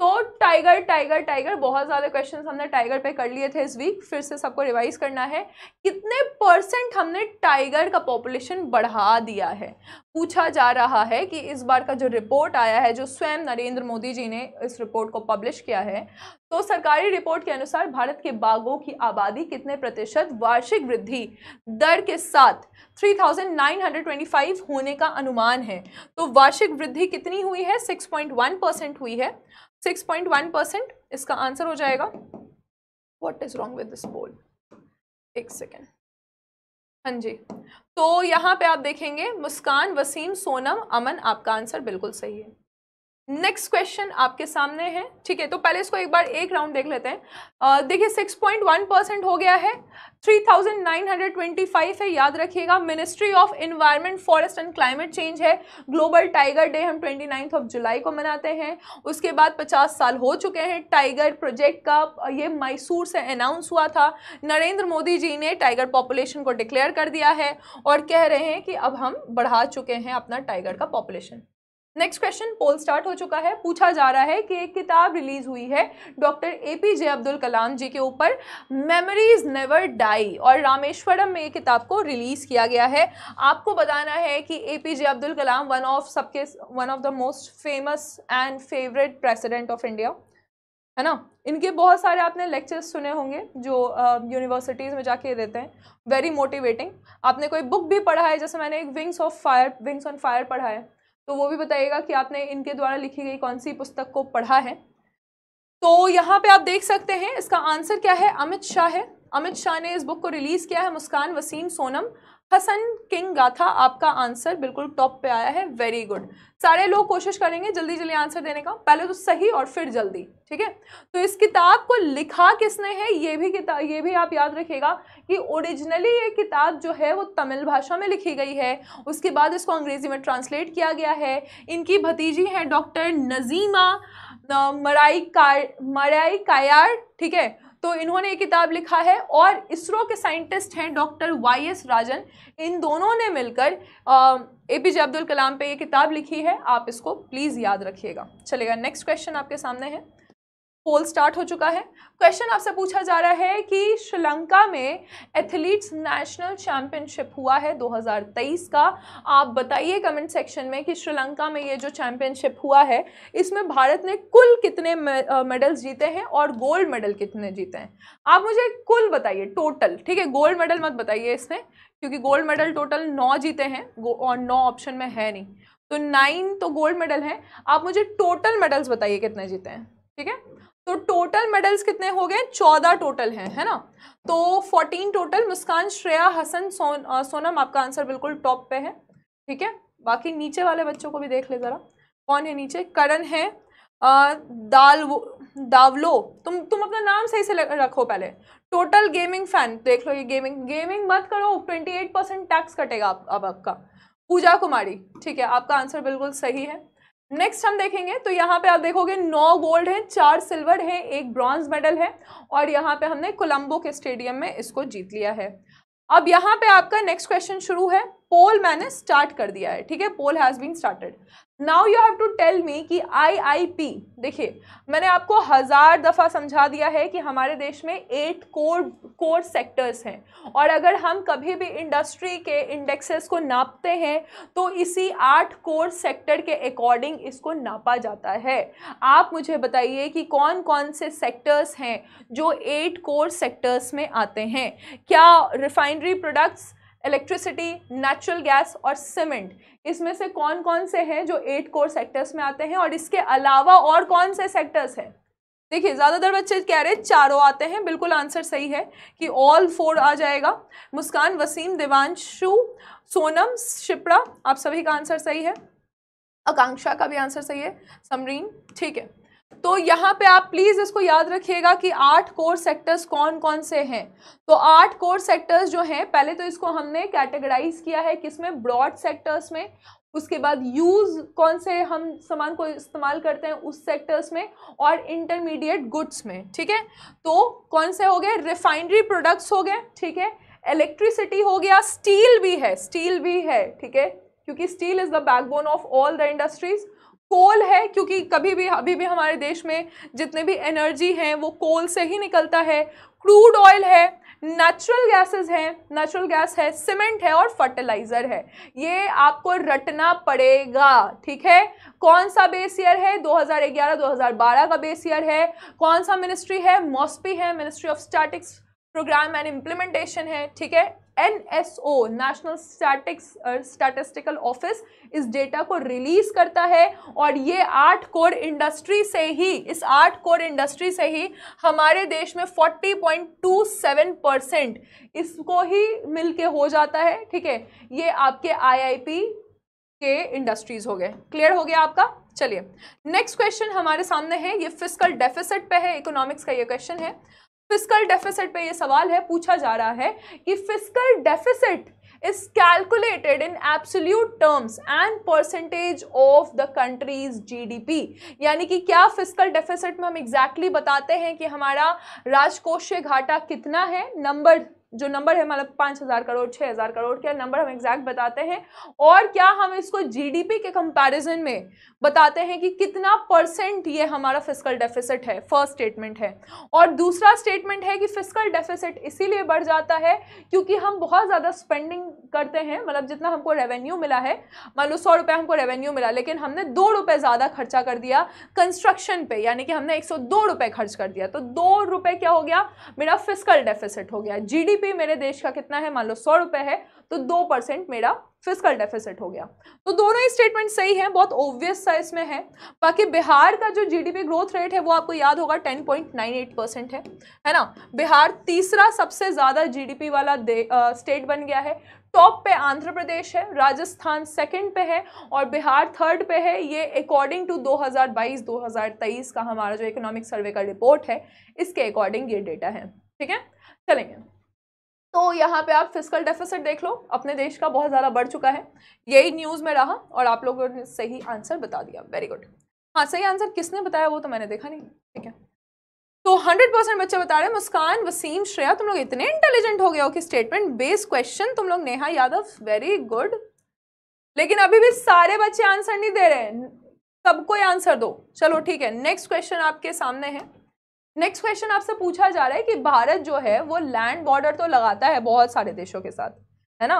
तो टाइगर टाइगर टाइगर बहुत ज़्यादा क्वेश्चन हमने टाइगर पे कर लिए थे इस वीक फिर से सबको रिवाइज करना है कितने परसेंट हमने टाइगर का पॉपुलेशन बढ़ा दिया है? पूछा जा रहा है कि इस बार का जो रिपोर्ट आया है जो स्वयं नरेंद्र मोदी जी ने इस रिपोर्ट को पब्लिश किया है तो सरकारी रिपोर्ट के अनुसार भारत के बाघों की आबादी कितने प्रतिशत वार्षिक वृद्धि दर के साथ 3,925 होने का अनुमान है तो वार्षिक वृद्धि कितनी हुई है? 6.1 परसेंट हुई है। 6.1 परसेंट इसका आंसर हो जाएगा। What is wrong with this poll एक सेकेंड हाँ जी। तो यहाँ पे आप देखेंगे, मुस्कान, वसीम, सोनम, अमन, आपका आंसर बिल्कुल सही है। नेक्स्ट क्वेश्चन आपके सामने है। ठीक है तो पहले इसको एक बार एक राउंड देख लेते हैं। देखिए 6.1 परसेंट हो गया है। 3,925 है याद रखिएगा। Ministry of environment forest and climate change है। ग्लोबल टाइगर डे हम ट्वेंटी नाइन्थ ऑफ़ जुलाई को मनाते हैं। उसके बाद 50 साल हो चुके हैं। टाइगर प्रोजेक्ट का ये मैसूर से अनाउंस हुआ था। नरेंद्र मोदी जी ने टाइगर पॉपुलेशन को डिक्लेयर कर दिया है और कह रहे हैं कि अब हम बढ़ा चुके हैं अपना टाइगर का population next question poll start हो चुका है। पूछा जा रहा है कि एक किताब रिलीज़ हुई है doctor A P J Abdul Kalam ji के ऊपर। मेमोरीज नेवर डाई और रामेश्वरम में ये किताब को रिलीज़ किया गया है। आपको बताना है कि A P J Abdul Kalam one of सबके one of the most famous and favourite president of India है ना? इनके बहुत सारे आपने लेक्चर्स सुने होंगे जो यूनिवर्सिटीज़ uh, में जाके देते हैं। वेरी मोटिवेटिंग आपने कोई बुक भी पढ़ा है? जैसे मैंने एक wings of fire wings on fire पढ़ा है। तो वो भी बताइएगा कि आपने इनके द्वारा लिखी गई कौन सी पुस्तक को पढ़ा है। तो यहाँ पे आप देख सकते हैं, इसका आंसर क्या है? अमित शाह है। अमित शाह ने इस बुक को रिलीज़ किया है मुस्कान वसीम सोनम। हसन किंग गाथा, आपका आंसर बिल्कुल टॉप पे आया है वेरी गुड सारे लोग कोशिश करेंगे जल्दी जल्दी आंसर देने का, पहले तो सही और फिर जल्दी, ठीक है? तो इस किताब को लिखा किसने है, ये भी किताब ये भी आप याद रखिएगा कि ओरिजिनली ये किताब जो है, वो तमिल भाषा में लिखी गई है, उसके बाद इसको अंग्रेज़ी में ट्रांसलेट किया गया है। इनकी भतीजी हैं डॉक्टर नजीमा मराई का मराई कायार, ठीक है? तो इन्होंने ये किताब लिखा है और इसरो के साइंटिस्ट हैं डॉक्टर वाई एस राजन। इन दोनों ने मिलकर ए पी जे अब्दुल कलाम पे ये किताब लिखी है। आप इसको प्लीज़ याद रखिएगा। चलेगा नेक्स्ट क्वेश्चन आपके सामने है। पोल स्टार्ट हो चुका है। क्वेश्चन आपसे पूछा जा रहा है कि श्रीलंका में एथलीट्स नेशनल चैंपियनशिप हुआ है 2023 का। आप बताइए कमेंट सेक्शन में कि श्रीलंका में ये जो चैंपियनशिप हुआ है, इसमें भारत ने कुल कितने मेडल्स जीते हैं और गोल्ड मेडल कितने जीते हैं? आप मुझे कुल बताइए टोटल ठीक है? गोल्ड मेडल मत बताइए इसमें, क्योंकि गोल्ड मेडल टोटल नौ जीते हैं और नौ ऑप्शन में है नहीं। तो नाइन तो गोल्ड मेडल हैं। आप मुझे टोटल मेडल्स बताइए कितने जीते हैं, ठीक है? तो टोटल मेडल्स कितने हो गए? चौदह टोटल हैं है ना? तो फोर्टीन टोटल मुस्कान श्रेया हसन सोन सोनम आपका आंसर बिल्कुल टॉप पे है ठीक है? बाकी नीचे वाले बच्चों को भी देख ले ज़रा। कौन है नीचे? करण है दाल दावलो। तुम तुम अपना नाम सही से रखो पहले। टोटल गेमिंग फ़ैन देख लो ये गेमिंग गेमिंग मत करो ट्वेंटी एट परसेंट टैक्स कटेगा आप, अब आपका। पूजा कुमारी ठीक है? आपका आंसर बिल्कुल सही है। नेक्स्ट हम देखेंगे तो यहाँ पे आप देखोगे नौ गोल्ड है, चार सिल्वर है, एक ब्रॉन्ज मेडल है और यहाँ पे हमने कोलंबो के स्टेडियम में इसको जीत लिया है। अब यहाँ पे आपका नेक्स्ट क्वेश्चन शुरू है पोल मैंने स्टार्ट कर दिया है, ठीक है? Poll has been started now you have to tell me कि आई आई पी देखिए, मैंने आपको हज़ार दफ़ा समझा दिया है कि हमारे देश में एट कोर कोर सेक्टर्स हैं। और अगर हम कभी भी इंडस्ट्री के इंडेक्सेस को नापते हैं तो इसी आठ कोर सेक्टर के अकॉर्डिंग इसको नापा जाता है। आप मुझे बताइए कि कौन कौन से सेक्टर्स हैं जो एट कोर सेक्टर्स में आते हैं? क्या refinery products electricity natural gas और सीमेंट इसमें से कौन कौन से हैं जो एट कोर सेक्टर्स में आते हैं और इसके अलावा और कौन से सेक्टर्स हैं? देखिए, ज़्यादातर बच्चे कह रहे हैं चारों आते हैं, बिल्कुल आंसर सही है कि ऑल फोर आ जाएगा। मुस्कान, वसीम, देवांशु, सोनम, शिप्रा, आप सभी का आंसर सही है। आकांक्षा का भी आंसर सही है। समरीन, ठीक है। तो यहाँ पे आप प्लीज़ इसको याद रखिएगा कि आठ कोर सेक्टर्स कौन कौन से हैं। तो आठ कोर सेक्टर्स जो हैं, पहले तो इसको हमने कैटेगराइज किया है किसमें? ब्रॉड सेक्टर्स में। उसके बाद यूज़ कौन से हम सामान को इस्तेमाल करते हैं उस सेक्टर्स में और इंटरमीडिएट गुड्स में, ठीक है? तो कौन से हो गए? रिफाइनरी प्रोडक्ट्स हो गए, ठीक है? इलेक्ट्रिसिटी हो गया स्टील भी है स्टील भी है, ठीक है? क्योंकि steel is the backbone of all the industries coal है, क्योंकि कभी भी, अभी भी हमारे देश में जितने भी एनर्जी हैं, वो कोल से ही निकलता है। क्रूड ऑयल है नेचुरल गैसेस हैं नेचुरल गैस है सीमेंट है और फर्टिलाइज़र है। ये आपको रटना पड़ेगा, ठीक है? कौन सा बेस ईयर है? 2011-2012 का बेस ईयर है। कौन सा मिनिस्ट्री है? मॉस्पी है ministry of statics programme and implementation है, ठीक है? N S O national statics statistical office इस डेटा को रिलीज़ करता है और ये आठ कोर इंडस्ट्री से ही, इस आठ कोर इंडस्ट्री से ही हमारे देश में 40.27 परसेंट इसको ही मिल के हो जाता है, ठीक है? ये आपके आईआईपी के इंडस्ट्रीज़ हो गए। क्लियर हो गया आपका? चलिए। नेक्स्ट क्वेश्चन हमारे सामने है, ये फ़िज़िकल डेफिसिट पे है इकोनॉमिक्स का ये क्वेश्चन है। फ़िज़िकल डेफिसिट पे ये सवाल है, पूछा जा रहा है कि physical deficit is calculated in absolute terms and percentage of the country's GDP यानी कि क्या फ़िज़िकल डेफिसिट में हम एग्जैक्टली exactly बताते हैं कि हमारा राजकोषीय घाटा कितना है? नंबर जो नंबर है मतलब पाँच हज़ार करोड़ छः हज़ार करोड़ क्या नंबर हम एग्जैक्ट बताते हैं। और क्या हम इसको जीडीपी के कंपैरिजन में बताते हैं कि कितना परसेंट ये हमारा फ़िज़िकल डेफिसिट है फ़र्स्ट स्टेटमेंट है। और दूसरा स्टेटमेंट है कि फ़िज़िकल डेफिसिट इसीलिए बढ़ जाता है क्योंकि हम बहुत ज़्यादा स्पेंडिंग करते हैं मतलब जितना हमको रेवेन्यू मिला है। मान लो सौ रुपये हमको रेवेन्यू मिला, लेकिन हमने दो रुपये ज़्यादा खर्चा कर दिया कंस्ट्रक्शन पे, यानी कि हमने एक सौ दो रुपये खर्च कर दिया। तो दो रुपये क्या हो गया? मेरा फ़िज़िकल डेफिसिट हो गया। जीडीपी जीडीपी मेरे देश का कितना है? मान लो सौ रुपए है तो दो परसेंट मेरा फ़िज़िकल डेफिसिट हो गया। तो दोनों ही स्टेटमेंट सही है, बहुत ओब्वियस सा इसमें है। बाकी बिहार का जो जीडीपी ग्रोथ रेट है, वो आपको याद होगा 10.98 परसेंट है। है ना? बिहार तीसरा सबसे ज़्यादा जीडीपी वाला स्टेट बन गया है। टॉप पे आंध्र प्रदेश है, राजस्थान सेकंड पे है और बिहार थर्ड पे है। ये अकॉर्डिंग टू 2022-2023 का हमारा जो इकोनॉमिक सर्वे का रिपोर्ट है, इसके अकॉर्डिंग ये डेटा है। ठीक है? चलेंगे। तो यहाँ पे आप फ़िज़िकल डेफिसिट देख लो, अपने देश का बहुत ज़्यादा बढ़ चुका है। यही न्यूज़ में रहा और आप लोगों ने सही आंसर बता दिया। वेरी गुड हाँ सही आंसर किसने बताया वो तो मैंने देखा नहीं। ठीक है। तो हंड्रेड परसेंट बच्चे बता रहे हैं, मुस्कान, वसीम, श्रेया, तुम लोग इतने इंटेलिजेंट हो गए हो कि स्टेटमेंट बेस्ड क्वेश्चन तुम लोग, नेहा, यादव वेरी गुड लेकिन अभी भी सारे बच्चे आंसर नहीं दे रहे हैं। सबको आंसर दो। चलो, ठीक है। नेक्स्ट क्वेश्चन आपके सामने है। नेक्स्ट क्वेश्चन आपसे पूछा जा रहा है कि भारत जो है वो लैंड बॉर्डर तो लगाता है बहुत सारे देशों के साथ है ना?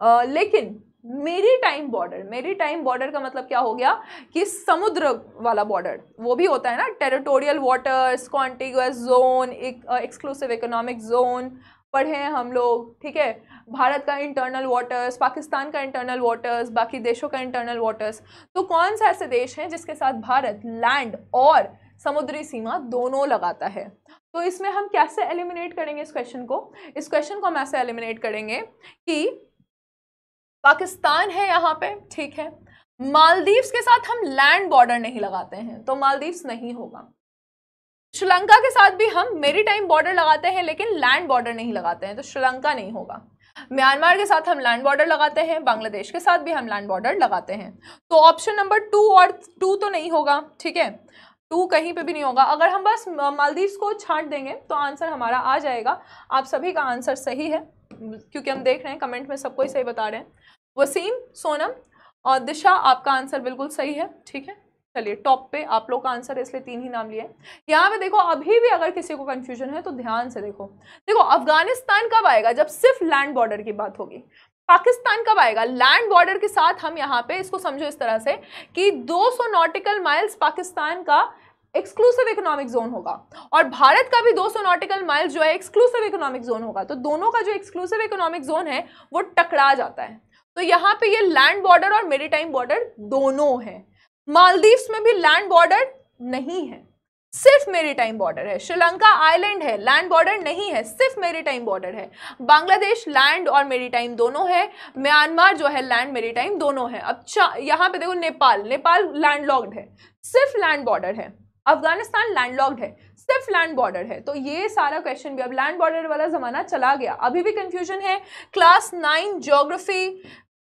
आ, लेकिन मेरी टाइम बॉर्डर मेरी टाइम बॉर्डर का मतलब क्या हो गया कि समुद्र वाला बॉर्डर वो भी होता है ना? टेरिटोरियल वाटर्स कॉन्टिगुअस जोन एक एक्सक्लूसिव इकोनॉमिक जोन पढ़े हैं हम लोग ठीक है? भारत का इंटरनल वाटर्स पाकिस्तान का इंटरनल वाटर्स बाकी देशों का इंटरनल वाटर्स तो कौन सा ऐसे देश हैं जिसके साथ भारत लैंड और समुद्री सीमा दोनों लगाता है। तो इसमें हम कैसे एलिमिनेट करेंगे इस क्वेश्चन को? इस क्वेश्चन को हम ऐसे एलिमिनेट करेंगे कि पाकिस्तान है यहाँ पे, ठीक है। मालदीव्स के साथ हम लैंड बॉर्डर नहीं लगाते हैं तो मालदीव्स नहीं होगा। श्रीलंका के साथ भी हम मेरी टाइम बॉर्डर लगाते हैं, लेकिन लैंड बॉर्डर नहीं लगाते हैं तो श्रीलंका नहीं होगा। म्यांमार के साथ हम लैंड बॉर्डर लगाते हैं, बांग्लादेश के साथ भी हम लैंड बॉर्डर लगाते हैं। तो ऑप्शन नंबर टू और टू तो नहीं होगा, ठीक है। टू कहीं पे भी नहीं होगा। अगर हम बस मालदीव्स को छांट देंगे तो आंसर हमारा आ जाएगा। आप सभी का आंसर सही है, क्योंकि हम देख रहे हैं, कमेंट में सबको ही सही बता रहे हैं। वसीम, सोनम और दिशा, आपका आंसर बिल्कुल सही है, ठीक है? चलिए, टॉप पे आप लोग का आंसर इसलिए तीन ही नाम लिए। यहाँ पे देखो, अभी भी अगर किसी को कंफ्यूजन है तो ध्यान से देखो। देखो, अफ़गानिस्तान कब आएगा? जब सिर्फ़ लैंड बॉर्डर की बात होगी। पाकिस्तान कब आएगा? लैंड बॉर्डर के साथ हम यहाँ पे इसको समझो इस तरह से कि 200 नॉटिकल माइल्स पाकिस्तान का एक्सक्लूसिव इकोनॉमिक जोन होगा और भारत का भी 200 नॉटिकल माइल्स जो है एक्सक्लूसिव इकोनॉमिक जोन होगा। तो दोनों का जो एक्सक्लूसिव इकोनॉमिक जोन है, वो टकरा जाता है। तो यहाँ पे ये लैंड बॉर्डर और मेरीटाइम बॉर्डर दोनों है। मालदीव्स में भी लैंड बॉर्डर नहीं है। सिर्फ़ मेरी टाइम बॉर्डर है। श्रीलंका आइलैंड है लैंड बॉर्डर नहीं है, सिर्फ़ मेरी टाइम बॉर्डर है। बांग्लादेश लैंड और मेरी टाइम दोनों है, म्यांमार जो है लैंड मेरी टाइम दोनों है। अब यहाँ पे देखो नेपाल नेपाल लैंड लॉक्ड है। सिर्फ़ लैंड बॉर्डर है। अफ़गानिस्तान लैंड है। सिर्फ़ लैंड बॉर्डर है। तो ये सारा क्वेश्चन भी, अब लैंड बॉर्डर वाला जमाना चला गया। अभी भी कंफ्यूजन है। Class nine geography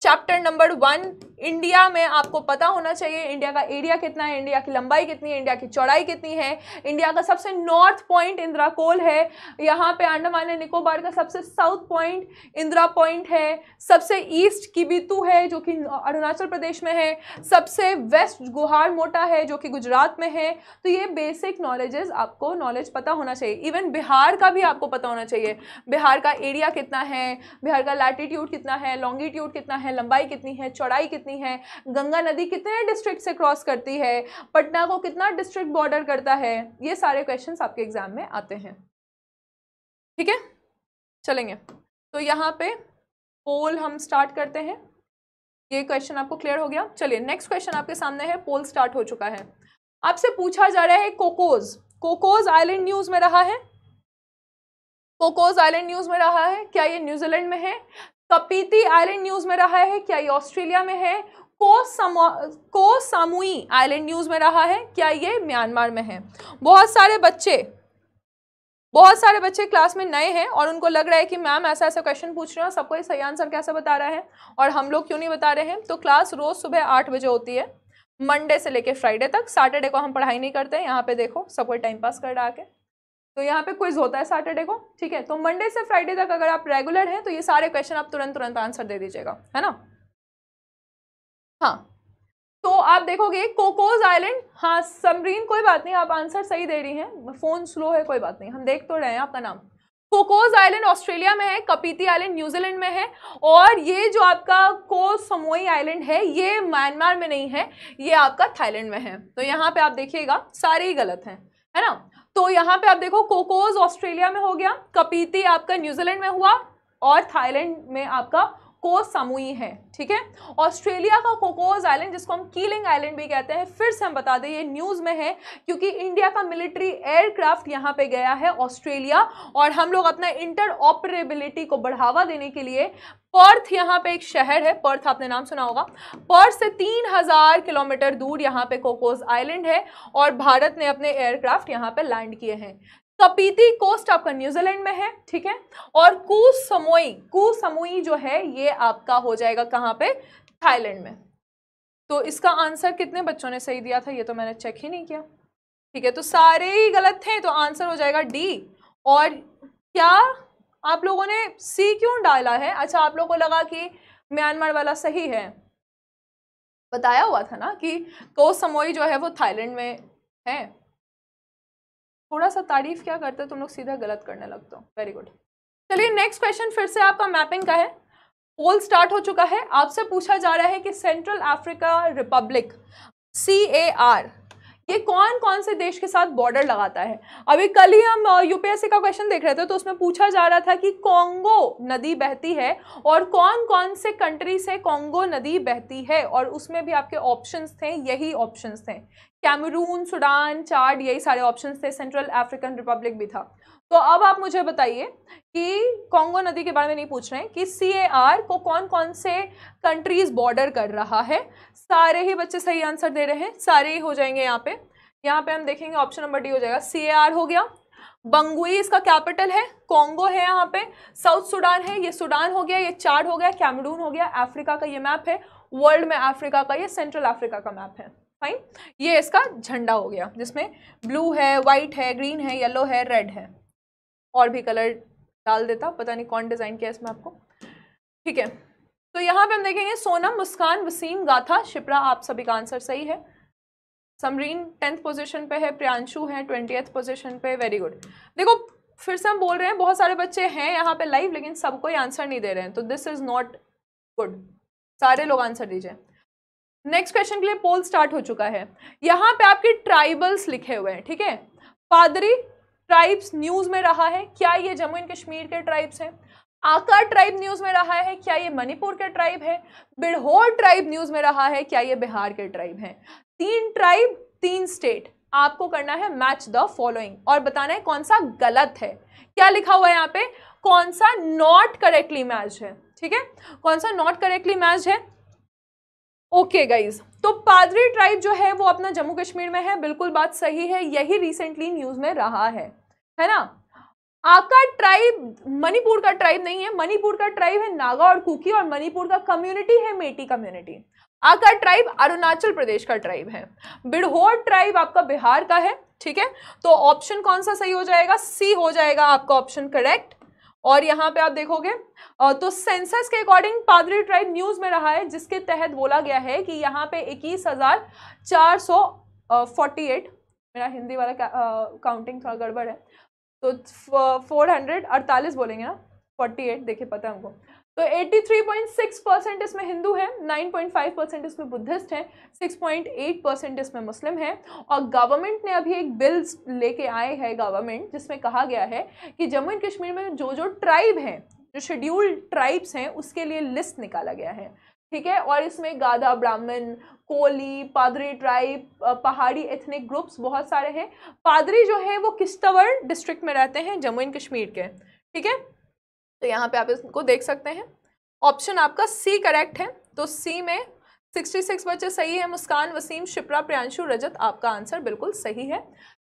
chapter number one India में आपको पता होना चाहिए इंडिया का एरिया कितना है इंडिया की लंबाई कितनी है इंडिया की चौड़ाई कितनी है। इंडिया का सबसे नॉर्थ पॉइंट इंदिरा कोल है। यहाँ पे अंडमान एंड निकोबार का सबसे साउथ पॉइंट इंदिरा पॉइंट है। सबसे ईस्ट किबितु है, जो कि अरुणाचल प्रदेश में है। सबसे वेस्ट गुहार मोटा है, जो कि गुजरात में है। तो ये बेसिक नॉलेजेस आपको नॉलेज पता होना चाहिए। इवन बिहार का भी आपको पता होना चाहिए। बिहार का एरिया कितना है? बिहार का लैटिट्यूड कितना है? लॉन्गिट्यूड कितना है? लंबाई कितनी है, चौड़ाई कितनी है, गंगा नदी कितने डिस्ट्रिक्ट से क्रॉस करती है, पटना को कितना डिस्ट्रिक्ट बॉर्डर करता है, ये सारे क्वेश्चन आपके एग्ज़ाम में आते हैं। ठीक है? चलेंगे। तो यहाँ पे पोल हम स्टार्ट करते हैं। ये क्वेश्चन आपको क्लियर हो गया। चलिए नेक्स्ट क्वेश्चन आपके सामने है पोल स्टार्ट हो चुका है। आपसे पूछा जा रहा है कोकोज। कोकोज आइलैंड न्यूज़ में रहा है? कोकोज आइलैंड न्यूज़ में रहा है? क्या ये न्यूजीलैंड में है? कपीती आइलैंड न्यूज़ में रहा है, क्या ये ऑस्ट्रेलिया में है? को समो को सामुई आइलैंड न्यूज़ में रहा है, क्या ये म्यांमार में है? बहुत सारे बच्चे, बहुत सारे बच्चे क्लास में नए हैं और उनको लग रहा है कि मैम ऐसा ऐसा क्वेश्चन पूछ रहे हो सबको ये सही आंसर कैसे बता रहा है? और हम लोग क्यों नहीं बता रहे हैं? तो क्लास रोज सुबह आठ बजे होती है मंडे से लेके फ्राइडे तक सैटरडे को हम पढ़ाई नहीं करते हैं यहाँ पे देखो, सबको टाइम पास कर रहा के तो यहाँ पे क्विज होता है सैटरडे को, ठीक है? तो मंडे से फ्राइडे तक अगर आप रेगुलर हैं तो ये सारे क्वेश्चन आप तुरंत तुरंत आंसर दे दीजिएगा, है ना? हाँ। तो आप देखोगे कोकोज आइलैंड हाँ समरीन कोई बात नहीं, आप आंसर सही दे रही हैं। फ़ोन स्लो है, कोई बात नहीं, हम देख तो रहे हैं आपका नाम। कोकोज आइलैंड ऑस्ट्रेलिया में है कपीती आइलैंड न्यूजीलैंड में है, और ये जो आपका को समोई आइलैंड है, ये म्यांमार में नहीं है, ये आपका थाईलैंड में है। तो यहाँ पे आप देखिएगा, सारे ही गलत हैं, है ना? तो यहाँ पे आप देखो कोकोज ऑस्ट्रेलिया में हो गया, कपीती आपका न्यूजीलैंड में हुआ और थाईलैंड में आपका को समुई है, ठीक है? ऑस्ट्रेलिया का कोकोज आइलैंड, जिसको हम कीलिंग आइलैंड भी कहते हैं, फिर से हम बता दें, ये न्यूज़ में है, क्योंकि इंडिया का मिलिट्री एयरक्राफ्ट यहाँ पे गया है ऑस्ट्रेलिया और हम लोग अपना इंटर ऑपरेबिलिटी को बढ़ावा देने के लिए पर्थ यहाँ पे एक शहर है, पर्थ आपने नाम सुना होगा। पर्थ से तीन हज़ार किलोमीटर दूर यहाँ पे कोकोज आइलैंड है और भारत ने अपने एयरक्राफ्ट यहाँ पे लैंड किए हैं। कपीती कोस्ट आपका न्यूजीलैंड में है, ठीक है? और कू समोई कू समोई जो है, ये आपका हो जाएगा कहाँ पे? थाईलैंड में। तो इसका आंसर कितने बच्चों ने सही दिया था, ये तो मैंने चेक ही नहीं किया। ठीक है तो सारे ही गलत थे तो आंसर हो जाएगा डी। और क्या आप लोगों ने सी क्यों डाला है? अच्छा आप लोगों को लगा कि म्यांमार वाला सही है। बताया हुआ था ना कि को समोई जो है वो थाईलैंड में है। थोड़ा सा तारीफ़ क्या करते तुम लोग सीधा गलत करने लगते हो। वेरी गुड चलिए नेक्स्ट क्वेश्चन फिर से आपका मैपिंग का है। पोल स्टार्ट हो चुका है। आपसे पूछा जा रहा है कि central Africa republic C A R ये कौन कौन से देश के साथ बॉर्डर लगाता है? अभी कल ही हम यूपीएससी का क्वेश्चन देख रहे थे तो उसमें पूछा जा रहा था कि कॉन्गो नदी बहती है और कौन कौन से कंट्री से कॉन्गो नदी बहती है? और उसमें भी आपके ऑप्शन थे, यही ऑप्शन थे। कैमरून सुडान चार्ड यही सारे ऑप्शन थे सेंट्रल अफ्रीकन रिपब्लिक भी था। तो अब आप मुझे बताइए कि कोंगो नदी के बारे में नहीं पूछ रहे हैं कि सी को कौन कौन से कंट्रीज़ बॉर्डर कर रहा है। सारे ही बच्चे सही आंसर दे रहे हैं, सारे ही हो जाएँगे यहाँ पे। यहाँ पे हम देखेंगे ऑप्शन नंबर डी हो जाएगा सी हो गया। बंगुई इसका कैपिटल है कॉन्गो है यहाँ पे। साउथ सूडान है, ये सूडान हो गया, ये चार्ड हो गया कैमरून हो गया अफ्रीका का ये मैप है। वर्ल्ड में अफ्रीका का, ये सेंट्रल अफ्रीका का मैप है। फाइन ये इसका झंडा हो गया, जिसमें ब्लू है वाइट है ग्रीन है येलो है रेड है। और भी कलर डाल देता, पता नहीं कौन डिज़ाइन किया इसमें आपको। ठीक है तो यहाँ पे हम देखेंगे सोनम मुस्कान वसीम गाथा, शिप्रा, आप सभी का आंसर सही है। समरीन टेंथ पोजीशन पे है, प्रियांशु है ट्वेंटी पोजीशन पे, वेरी गुड। देखो, फिर से हम बोल रहे हैं, बहुत सारे बच्चे हैं यहाँ पे लाइव लेकिन सबको आंसर नहीं दे रहे हैं तो दिस इज़ नॉट गुड सारे लोग आंसर दीजिए। नेक्स्ट क्वेश्चन के लिए पोल स्टार्ट हो चुका है। यहाँ पे आपके ट्राइबल्स लिखे हुए हैं, ठीक है? पादरी ट्राइब्स न्यूज़ में रहा है, क्या ये जम्मू एंड कश्मीर के ट्राइब्स हैं? आका ट्राइब न्यूज़ में रहा है, क्या ये मणिपुर के ट्राइब है? बिरहोर ट्राइब न्यूज़ में रहा है, क्या ये बिहार के ट्राइब हैं? तीन ट्राइब तीन स्टेट आपको करना है मैच द फॉलोइंग और बताना है कौन सा गलत है। क्या लिखा हुआ है यहाँ पे? कौन सा नॉट करेक्टली मैच है? ठीक है? कौन सा नॉट करेक्टली मैच है? ओके गाइज़ तो पादरी ट्राइब जो है, वो अपना जम्मू कश्मीर में है। बिल्कुल बात सही है। यही रिसेंटली न्यूज़ में रहा है। है ना? आका ट्राइब मणिपुर का ट्राइब नहीं है। मणिपुर का ट्राइब है नागा और कुकी और मणिपुर का कम्युनिटी है मेटी कम्युनिटी आका ट्राइब अरुणाचल प्रदेश का ट्राइब है। बिड़होर ट्राइब आपका बिहार का है, ठीक है? तो ऑप्शन कौन सा सही हो जाएगा? सी हो जाएगा आपका ऑप्शन करेक्ट और यहाँ पे आप देखोगे तो सेंसस के अकॉर्डिंग पादरी ट्राइब न्यूज़ में रहा है, जिसके तहत बोला गया है कि यहाँ पे इक्कीस हज़ार चार सौ फोर्टी एट मेरा हिंदी वाला काउंटिंग थोड़ा गड़बड़ है। तो फोर हंड्रेड अड़तालीस बोलेंगे ना? फोर्टी एट देखिए पता है हमको। तो 83.6 परसेंट इसमें हिंदू है 9.5 परसेंट इसमें बुद्धिस्ट है 6.8 परसेंट इसमें मुस्लिम है। और गवर्नमेंट ने अभी एक बिल लेके आए हैं गवर्नमेंट जिसमें कहा गया है कि जम्मू एंड कश्मीर में जो जो ट्राइब हैं, जो शेड्यूल्ड ट्राइब्स हैं, उसके लिए लिस्ट निकाला गया है। ठीक है? और इसमें गाधा, ब्राह्मण, कोली, पादरी ट्राइब पहाड़ी एथनिक ग्रुप्स बहुत सारे हैं। पादरी जो है, वो किश्तवर डिस्ट्रिक्ट में रहते हैं? जम्मू एंड कश्मीर के। ठीक है? तो यहाँ पे आप इसको देख सकते हैं। ऑप्शन आपका सी करेक्ट है। तो सी में 66 बच्चे सही है। मुस्कान, वसीम, शिप्रा, प्रियांशु, रजत, आपका आंसर बिल्कुल सही है।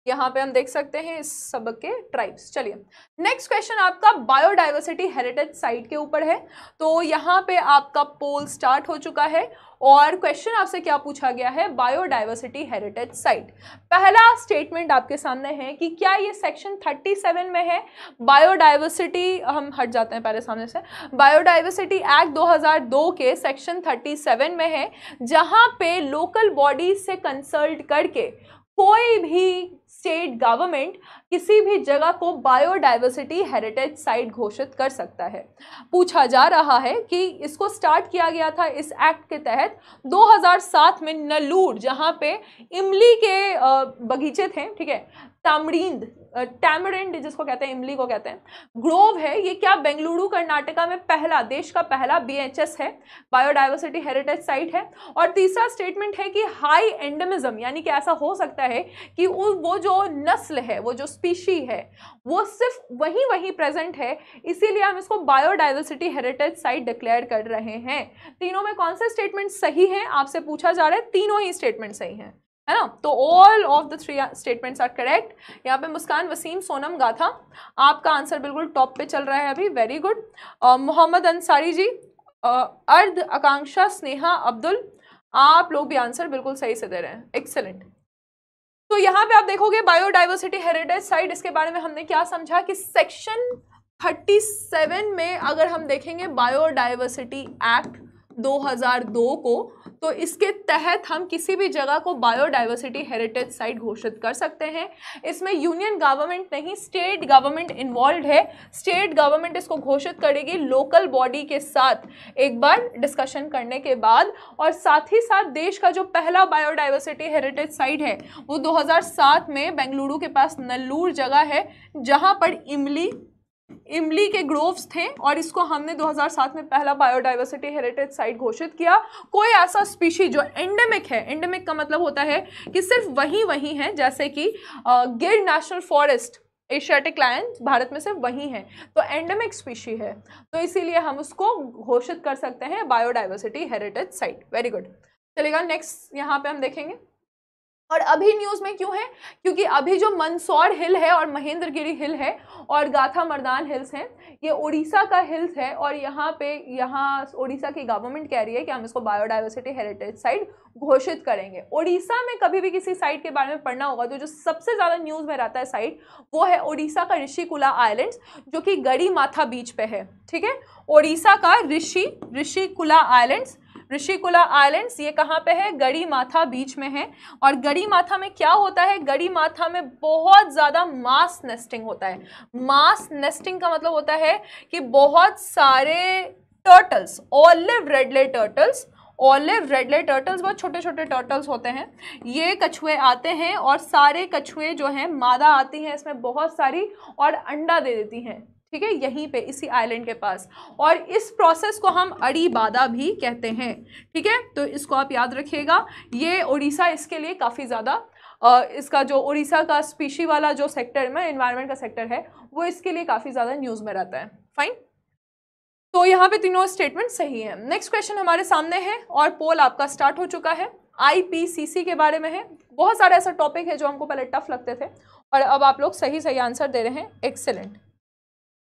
यहाँ पे हम देख सकते हैं इस सबक के ट्राइब्स चलिए नेक्स्ट क्वेश्चन आपका बायोडाइवर्सिटी हेरिटेज साइट के ऊपर है। तो यहाँ पे आपका पोल स्टार्ट हो चुका है और क्वेश्चन आपसे क्या पूछा गया है? बायोडाइवर्सिटी हेरिटेज साइट पहला स्टेटमेंट आपके सामने है कि क्या ये सेक्शन 37 में है? बायोडाइवर्सिटी हम हट जाते हैं पहले सामने से। बायोडाइवर्सिटी एक्ट 2002 के सेक्शन 37 में है, जहाँ पे लोकल बॉडीज से कंसल्ट करके कोई भी स्टेट गवर्नमेंट किसी भी जगह को बायोडाइवर्सिटी हेरिटेज साइट घोषित कर सकता है। पूछा जा रहा है कि इसको स्टार्ट किया गया था इस एक्ट के तहत 2007 में नलूर जहाँ पे इमली के बगीचे थे, ठीक है तामरींद टैमरिंड जिसको कहते हैं, इमली को कहते हैं। ग्रोव है, ये क्या बेंगलुरु, कर्नाटका में पहला, देश का पहला बीएचएस है बायोडाइवर्सिटी हेरिटेज साइट है। और तीसरा स्टेटमेंट है कि हाई एंडमिज्म, यानी कि ऐसा हो सकता है कि वो जो नस्ल है, वो जो स्पीशी है, वो सिर्फ़ वहीं वहीं प्रेजेंट है, इसीलिए हम इसको बायोडाइवर्सिटी हेरिटेज साइट डिक्लेयर कर रहे हैं। तीनों में कौन से स्टेटमेंट सही हैं, आपसे पूछा जा रहा है, तीनों ही स्टेटमेंट सही हैं। है ना? तो all of the three statements are correct यहाँ पे मुस्कान वसीम सोनम गाथा, आपका आंसर बिल्कुल टॉप पे चल रहा है अभी वेरी गुड मोहम्मद अंसारी जी अर्ध आकांक्षा स्नेहा अब्दुल, आप लोग भी आंसर बिल्कुल सही से दे रहे हैं। एक्सेलेंट तो यहाँ पे आप देखोगे बायोडाइवर्सिटी हेरिटेज साइट इसके बारे में हमने क्या समझा कि सेक्शन 37 में अगर हम देखेंगे बायोडाइवर्सिटी एक्ट 2002 को तो इसके तहत हम किसी भी जगह को बायोडाइवर्सिटी हेरिटेज साइट घोषित कर सकते हैं। इसमें यूनियन गवर्नमेंट नहीं स्टेट गवर्नमेंट इन्वॉल्व है। स्टेट गवर्नमेंट इसको घोषित करेगी लोकल बॉडी के साथ एक बार डिस्कशन करने के बाद। और साथ ही साथ देश का जो पहला बायोडाइवर्सिटी हेरिटेज साइट है, वो 2007 में बेंगलुरु के पास नल्लूर जगह है, जहाँ पर इमली इमली के ग्रोव्स थे और इसको हमने 2007 में पहला बायोडाइवर्सिटी हेरिटेज साइट घोषित किया। कोई ऐसा स्पीशी जो एंडेमिक है एंडेमिक का मतलब होता है कि सिर्फ़ वही वही है, जैसे कि Gir national forest, Asiatic lion, Bharat में सिर्फ़ वही है। तो एंडेमिक स्पीशी है। तो इसीलिए हम उसको घोषित कर सकते हैं biodiversity heritage site. Very good चलेगा नेक्स्ट यहाँ पे हम देखेंगे। और अभी न्यूज़ में क्यों है? क्योंकि अभी जो मंदसौर हिल है और महेंद्रगिरी हिल है और गाथा मर्दान हिल्स हैं, ये उड़ीसा का हिल्स है और यहाँ पे, यहाँ उड़ीसा की गवर्नमेंट कह रही है कि हम इसको बायोडाइवर्सिटी हेरिटेज साइट घोषित करेंगे। उड़ीसा में कभी भी किसी साइट के बारे में पढ़ना होगा तो जो सबसे ज़्यादा न्यूज़ में रहता है साइट वो है उड़ीसा का ऋषिकुला आइलैंड्स जो कि गड़ी माथा बीच पे है, ठीक है? उड़ीसा का ऋषि, ऋषिकुला आइलैंड्स ऋषिकुला आइलैंड्स, ये कहाँ पे है? गड़ी माथा बीच में है। और गड़ी माथा में क्या होता है? गड़ी माथा में बहुत ज़्यादा मास नेस्टिंग होता है। मास नेस्टिंग का मतलब होता है कि बहुत सारे turtles olive ridley turtles olive ridley turtles बहुत छोटे छोटे टर्टल्स होते हैं। ये कछुए आते हैं और सारे कछुए जो हैं, मादा आती हैं, इसमें बहुत सारी और अंडा दे देती हैं। ठीक है, यहीं पे, इसी आइलैंड के पास। और इस प्रोसेस को हम अड़ी बादा भी कहते हैं, ठीक है? तो इसको आप याद रखिएगा, ये उड़ीसा इसके लिए काफ़ी ज़्यादा इसका जो उड़ीसा का स्पीशी वाला जो सेक्टर में इन्वायरमेंट का सेक्टर है, वो इसके लिए काफ़ी ज़्यादा न्यूज़ में रहता है। फाइन तो यहाँ पे तीनों स्टेटमेंट सही हैं। नेक्स्ट क्वेश्चन हमारे सामने है, और पोल आपका स्टार्ट हो चुका है। आईपीसीसी के बारे में है। बहुत सारे ऐसा टॉपिक है जो हमको पहले टफ लगते थे, और अब आप लोग सही सही आंसर दे रहे हैं। एक्सेलेंट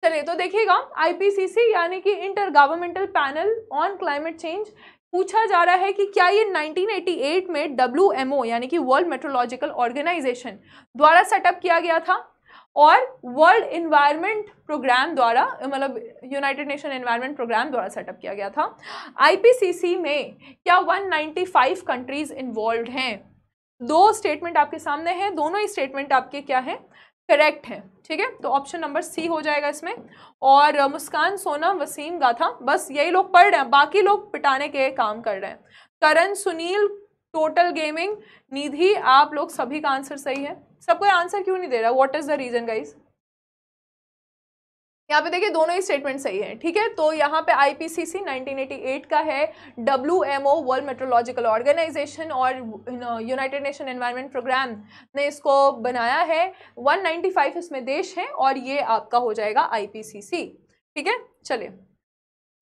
चलिए तो देखिएगा आईपीसीसी यानी कि inter governmental panel on climate change पूछा जा रहा है कि क्या ये 1988 में डब्ल्यूएमओ यानी कि वर्ल्ड मेट्रोलॉजिकल ऑर्गेनाइजेशन द्वारा सेटअप किया गया था और वर्ल्ड इन्वायरमेंट प्रोग्राम द्वारा मतलब यूनाइटेड नेशन इन्वायरमेंट प्रोग्राम द्वारा सेटअप किया गया था। आईपीसीसी में क्या 195 कंट्रीज़ इन्वॉल्व हैं? दो स्टेटमेंट आपके सामने हैं, दोनों ही स्टेटमेंट आपके क्या हैं? करेक्ट है, ठीक है? तो ऑप्शन नंबर सी हो जाएगा इसमें। और मुस्कान, सोना, वसीम, गाथा, बस यही लोग पढ़ रहे हैं। बाकी लोग पिटाने के काम कर रहे हैं। करण, सुनील टोटल गेमिंग निधि, आप लोग सभी का आंसर सही है। सबको आंसर क्यों नहीं दे रहा? What is the reason guys यहाँ पे देखिए दोनों ही स्टेटमेंट सही है, ठीक है? तो यहाँ पे आईपीसीसी 1988 का है W M O world metrological organisation और यूनाइटेड नेशन एनवायरनमेंट प्रोग्राम ने इसको बनाया है। 195 इसमें देश हैं और ये आपका हो जाएगा आईपीसीसी ठीक है? चलिए,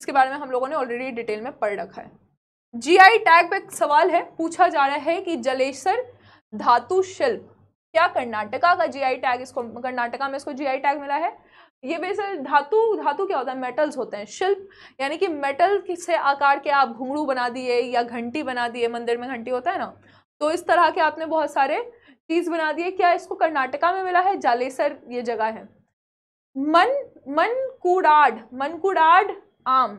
इसके बारे में हम लोगों ने ऑलरेडी डिटेल में पढ़ रखा है। जीआई टैग पे सवाल है, पूछा जा रहा है कि जलेसर धातु शिल्प, क्या कर्नाटका का जीआई टैग इसको, कर्नाटका में इसको जीआई टैग मिला है? ये बेसिक धातु धातु क्या होता है? मेटल्स होते हैं। शिल्प, यानी कि मेटल से आकार के आप घुंगरू बना दिए या घंटी बना दिए, मंदिर में घंटी होता है ना? तो इस तरह के आपने बहुत सारे चीज़ बना दिए। क्या इसको कर्नाटका में मिला है? जालेसर ये जगह है। मन मन कुड़ाड मन कुड़ाड आम।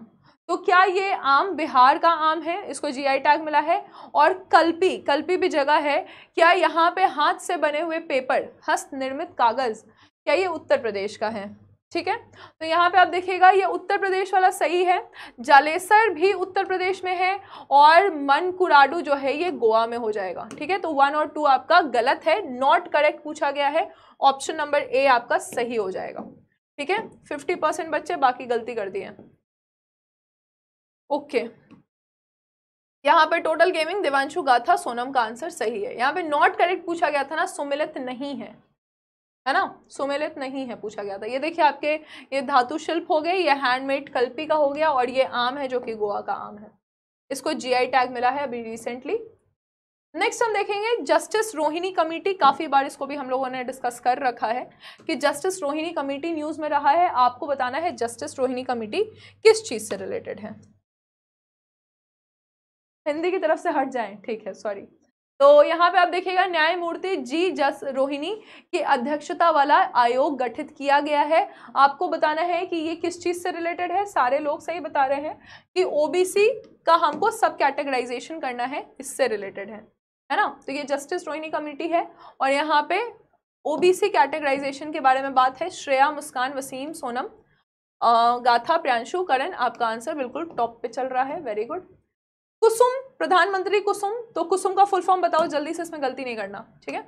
तो क्या ये आम बिहार का आम है? इसको जीआई टैग मिला है। और कल्पी कल्पी भी जगह है। क्या यहाँ पे हाथ से बने हुए पेपर, हस्त निर्मित कागज़, क्या ये उत्तर प्रदेश का है? ठीक है? तो यहाँ पे आप देखिएगा, ये उत्तर प्रदेश वाला सही है, जालेसर भी उत्तर प्रदेश में है और मनकुराडू जो है ये गोवा में हो जाएगा, ठीक है? तो वन और टू आपका गलत है नॉट करेक्ट पूछा गया है ऑप्शन नंबर ए आपका सही हो जाएगा, ठीक है? फिफ्टी परसेंट बच्चे बाकी गलती कर दिए। ओके यहाँ पे टोटल गेमिंग देवांशु गाथा सोनम का आंसर सही है। यहाँ पे नॉट करेक्ट पूछा गया था ना, सुमिलित नहीं है। है ना? सुमेलित नहीं है, पूछा गया था। ये देखिए आपके, ये धातु शिल्प हो गए ये हैंडमेड कल्पी का हो गया और ये आम है जो कि गोवा का आम है। इसको जीआई टैग मिला है अभी रिसेंटली नेक्स्ट हम देखेंगे जस्टिस रोहिणी कमेटी काफ़ी बार इसको भी हम लोगों ने डिस्कस कर रखा है कि जस्टिस रोहिणी कमेटी न्यूज़ में रहा है। आपको बताना है जस्टिस रोहिणी कमेटी किस चीज़ से रिलेटेड है? हिंदी की तरफ़ से हट जाएँ। ठीक है सॉरी तो यहाँ पे आप देखिएगा, न्यायमूर्ति जी जस रोहिणी की अध्यक्षता वाला आयोग गठित किया गया है। आपको बताना है कि ये किस चीज़ से रिलेटेड है? सारे लोग सही बता रहे हैं कि ओबीसी का हमको सब कैटेगराइजेशन करना है, इससे रिलेटेड है है ना? तो ये जस्टिस रोहिणी कमेटी है और यहाँ पे ओबीसी कैटेगराइजेशन के बारे में बात है। श्रेया मुस्कान, वसीम सोनम गाथा प्रियांशु करण, आपका आंसर बिल्कुल टॉप पे चल रहा है। वेरी गुड कुसुम, प्रधानमंत्री कुसुम तो कुसुम का फुल फॉर्म बताओ, जल्दी से इसमें गलती नहीं करना, ठीक है?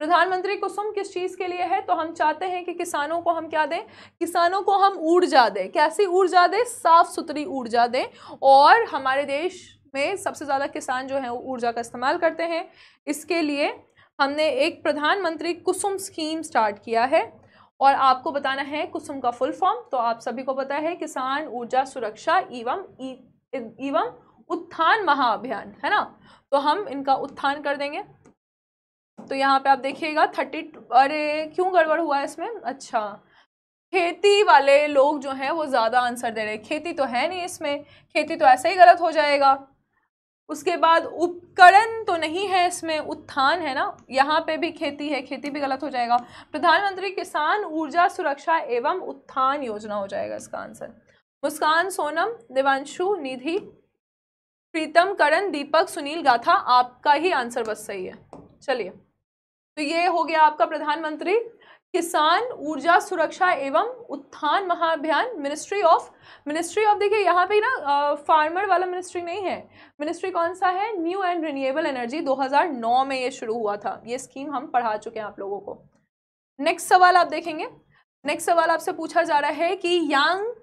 प्रधानमंत्री कुसुम किस चीज़ के लिए है? तो हम चाहते हैं कि किसानों को हम क्या दें? किसानों को हम ऊर्जा दें। कैसी ऊर्जा दें? साफ़ सुथरी ऊर्जा दें। और हमारे देश में सबसे ज़्यादा किसान जो है ऊर्जा का इस्तेमाल करते हैं। इसके लिए हमने एक प्रधानमंत्री कुसुम स्कीम स्टार्ट किया है। और आपको बताना है कुसुम का फुल फॉर्म तो आप सभी को पता है, किसान ऊर्जा सुरक्षा एवं एवं उत्थान महाअभियान है ना? तो हम इनका उत्थान कर देंगे। तो यहाँ पे आप देखिएगा, थर्टी अरे, क्यों गड़बड़ हुआ है इसमें? अच्छा खेती वाले लोग जो हैं, वो ज़्यादा आंसर दे रहे हैं। खेती तो है नहीं इसमें, खेती तो ऐसे ही गलत हो जाएगा। उसके बाद उपकरण तो नहीं है इसमें, उत्थान है ना? यहाँ पे भी खेती है, खेती भी गलत हो जाएगा। प्रधानमंत्री किसान ऊर्जा सुरक्षा एवं उत्थान योजना हो जाएगा इसका आंसर। मुस्कान सोनम, देवांशु निधि प्रीतम, करण, दीपक, सुनील, गाथा, आपका ही आंसर बस सही है। चलिए तो ये हो गया आपका प्रधानमंत्री, किसान ऊर्जा सुरक्षा एवं उत्थान महाअभियान मिनिस्ट्री ऑफ़ मिनिस्ट्री ऑफ़ देखिए, यहाँ पे ना फार्मर वाला मिनिस्ट्री नहीं है। मिनिस्ट्री कौन सा है? न्यू एंड रिन्यूएबल एनर्जी 2009 में ये शुरू हुआ था। ये स्कीम हम पढ़ा चुके हैं आप लोगों को। नेक्स्ट सवाल आप देखेंगे। नेक्स्ट सवाल आपसे पूछा जा रहा है कि यांग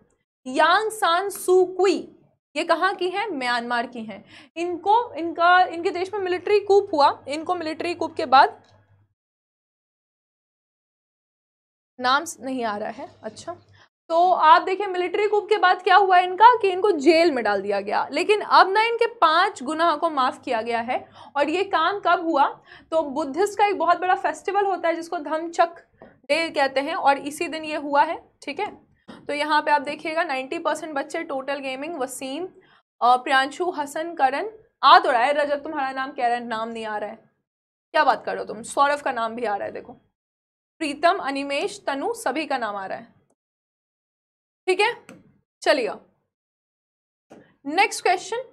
यांग सान सुकुई ये कहाँ की हैं? म्यांमार की हैं। इनको, इनका, इनके देश में मिलिट्री कूप हुआ। इनको मिलिट्री कूप के बाद नाम नहीं आ रहा है। अच्छा। तो आप देखिए, मिलिट्री कूप के बाद क्या हुआ इनका? कि इनको जेल में डाल दिया गया। लेकिन अब ना इनके पाँच गुनाह को माफ़ किया गया है। और ये काम कब हुआ? तो बुद्धिस्ट का एक बहुत बड़ा फेस्टिवल होता है, जिसको धमचक डे कहते हैं। और इसी दिन ये हुआ है। ठीक है? तो यहाँ पे आप देखिएगा नाइन्टी परसेंट बच्चे टोटल गेमिंग वसीम प्रियांशु, हसन, करण आ तो रहा है रजत, तुम्हारा नाम कह रहा है? नाम नहीं आ रहा है। क्या बात कर रहे हो तुम? सौरभ का नाम भी आ रहा है, देखो। प्रीतम, अनिमेश, तनु, सभी का नाम आ रहा है। ठीक है? चलिए नेक्स्ट क्वेश्चन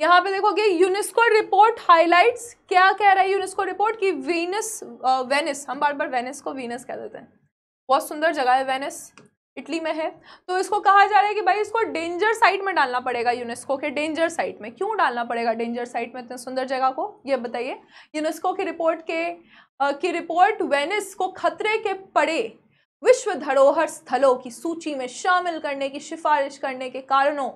यहाँ पे देखोगे यूनेस्को रिपोर्ट हाइलाइट्स क्या कह रहा है यूनेस्को रिपोर्ट की वीनस वेनिस हम बार बार वेनिस को वीनस कह देते हैं। बहुत सुंदर जगह है वेनिस इटली में है। तो इसको कहा जा रहा है कि भाई इसको डेंजर साइट में डालना पड़ेगा यूनेस्को के डेंजर साइट में। क्यों डालना पड़ेगा डेंजर साइट में इतने सुंदर जगह को? ये बताइए। यूनेस्को की रिपोर्ट के आ, की रिपोर्ट वेनिस को खतरे के पड़े विश्व धरोहर स्थलों की सूची में शामिल करने की सिफारिश करने के कारणों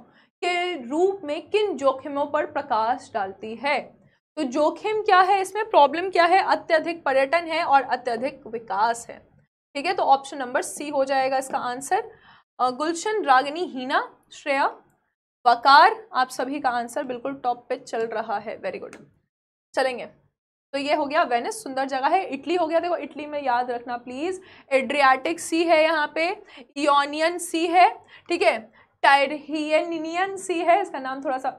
के रूप में किन जोखिमों पर प्रकाश डालती है? तो जोखिम क्या है? इसमें प्रॉब्लम क्या है? अत्यधिक पर्यटन है और अत्यधिक विकास है। ठीक है? तो ऑप्शन नंबर सी हो जाएगा इसका आंसर गुलशन, रागिनी, हीना, श्रेया, वकार, आप सभी का आंसर बिल्कुल टॉप पे चल रहा है. वेरी गुड चलेंगे. तो ये हो गया वेनिस सुंदर जगह है. इटली हो गया. देखो इटली में याद रखना प्लीज़ एड्रियाटिक सी है यहाँ पे. योनियन सी है. ठीक है? टायरहियनियन सी है. इसका नाम थोड़ा सा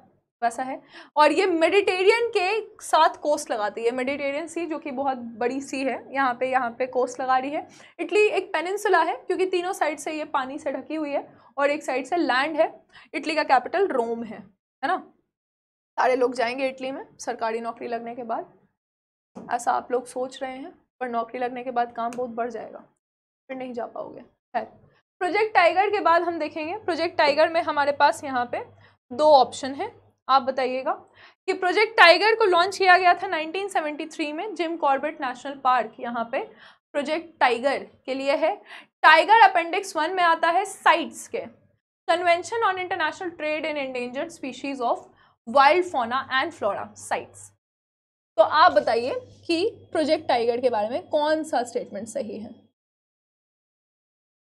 वैसा है। और ये मेडिटेरियन के साथ कोस्ट लगाती है। मेडिटेरियन सी, जो कि बहुत बड़ी सी है, यहाँ पे यहाँ पे कोस्ट लगा रही है। इटली एक पेनिनसुला है, क्योंकि तीनों साइड से ये पानी से ढकी हुई है, और एक साइड से लैंड है। इटली का कैपिटल रोम है है ना? सारे लोग जाएँगे इटली में, सरकारी नौकरी लगने के बाद। ऐसा आप लोग सोच रहे हैं, पर नौकरी लगने के बाद काम बहुत बढ़ जाएगा। फिर नहीं जा पाओगे, खैर। प्रोजेक्ट टाइगर के बाद हम देखेंगे। प्रोजेक्ट टाइगर में हमारे पास यहाँ पे दो ऑप्शन है। आप बताइएगा कि प्रोजेक्ट टाइगर को लॉन्च किया गया था 1973 में जिम कॉर्बेट नेशनल पार्क यहाँ पे। प्रोजेक्ट टाइगर के लिए है। टाइगर अपेंडिक्स वन में आता है साइट्स के। Convention on international trade in endangered species of wild fauna and flora CITES. तो आप बताइए कि प्रोजेक्ट टाइगर के बारे में कौन सा स्टेटमेंट सही है?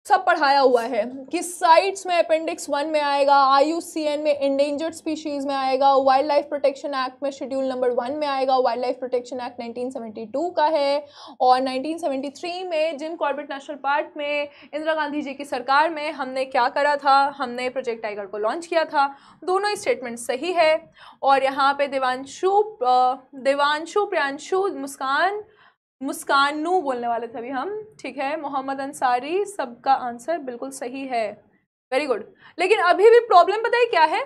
सब पढ़ाया हुआ है कि साइट्स में अपेंडिक्स वन में आएगा IUCN में इंडेंजर्ड स्पीशीज़ में आएगा वाइल्ड लाइफ प्रोटेक्शन एक्ट में शेड्यूल नंबर वन में आएगा वाइल्ड लाइफ प्रोटेक्शन एक्ट 1972 का है और 1973 में जिन कॉर्बेट नेशनल पार्क में, इंदिरा गांधी जी की सरकार में हमने क्या करा था? हमने प्रोजेक्ट टाइगर को लॉन्च किया था। दोनों स्टेटमेंट सही है और यहाँ पे देवांशु देवांशु, प्रियांशु मुस्कान मुस्कानू बोलने वाले थे अभी हम, ठीक है? मोहम्मद अंसारी, सबका आंसर बिल्कुल सही है। वेरी गुड लेकिन अभी भी प्रॉब्लम है क्या है?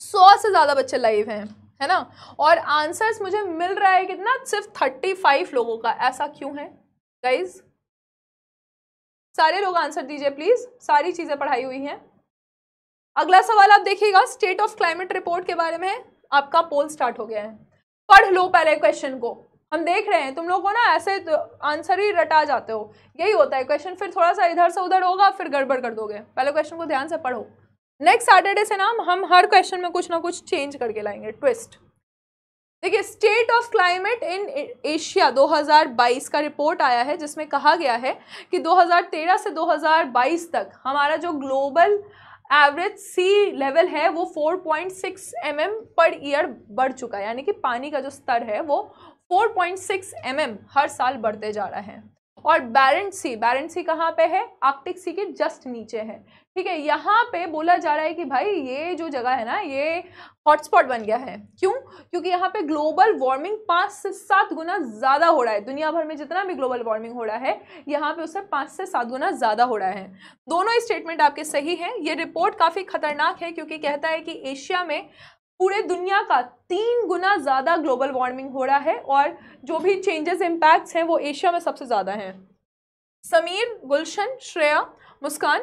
सौ से ज़्यादा बच्चे लाइव हैं, है ना? और आंसर्स मुझे मिल रहा है कितना? सिर्फ़ थर्टी फाइव लोगों का। ऐसा क्यों है? गाइज़ सारे लोग आंसर दीजिए प्लीज़ सारी चीज़ें पढ़ाई हुई हैं। अगला सवाल आप देखिएगा स्टेट ऑफ़ क्लाइमेट रिपोर्ट के बारे में। आपका पोल स्टार्ट हो गया है। पढ़ लो पहले क्वेश्चन को। हम देख रहे हैं, तुम लोग को ना ऐसे तो आंसर ही रटा जाते हो। यही होता है क्वेश्चन फिर थोड़ा सा इधर से उधर होगा, फिर गड़बड़ कर दोगे। पहले क्वेश्चन को ध्यान से पढ़ो। नेक्स्ट सैटरडे से ना हम हर क्वेश्चन में कुछ ना कुछ चेंज करके लाएँगे ट्विस्ट देखिए state of climate in Asia 2022 का रिपोर्ट आया है, जिसमें कहा गया है कि 2013 से 2022 तक हमारा जो ग्लोबल एवरेज सी लेवल है, वो 4.6 पॉइंट mm पर ईयर बढ़ चुका है। यानी कि पानी का जो स्तर है, वो 4.6 mm हर साल बढ़ते जा रहा है। और बैरेंट सी बैरेंट सी कहाँ पे है? आर्कटिक सी के जस्ट नीचे है। ठीक है, यहाँ पे बोला जा रहा है कि भाई ये जो जगह है ना, ये हॉटस्पॉट बन गया है। क्यों? क्योंकि यहाँ पे ग्लोबल वार्मिंग पाँच से सात गुना ज़्यादा हो रहा है। दुनिया भर में जितना भी ग्लोबल वार्मिंग हो रहा है, यहाँ पे उससे पाँच से सात गुना ज़्यादा हो रहा है। दोनों स्टेटमेंट आपके सही हैं। ये रिपोर्ट काफ़ी खतरनाक है क्योंकि कहता है कि एशिया में पूरे दुनिया का तीन गुना ज़्यादा ग्लोबल वार्मिंग हो रहा है और जो भी चेंजेस इम्पैक्ट्स हैं वो एशिया में सबसे ज़्यादा हैं। समीर गुलशन श्रेया मुस्कान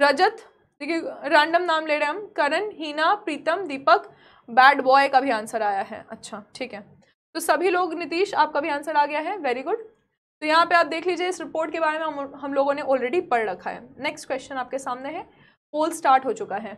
रजत देखिए रैंडम नाम ले रहे हैं हम। करण हीना प्रीतम दीपक बैड बॉय का भी आंसर आया है। अच्छा ठीक है। तो सभी लोग नीतीश आपका भी आंसर आ गया है। वेरी गुड तो यहाँ पे आप देख लीजिए इस रिपोर्ट के बारे में हम, हम लोगों ने ऑलरेडी पढ़ रखा है। नेक्स्ट क्वेश्चन आपके सामने है। पोल स्टार्ट हो चुका है।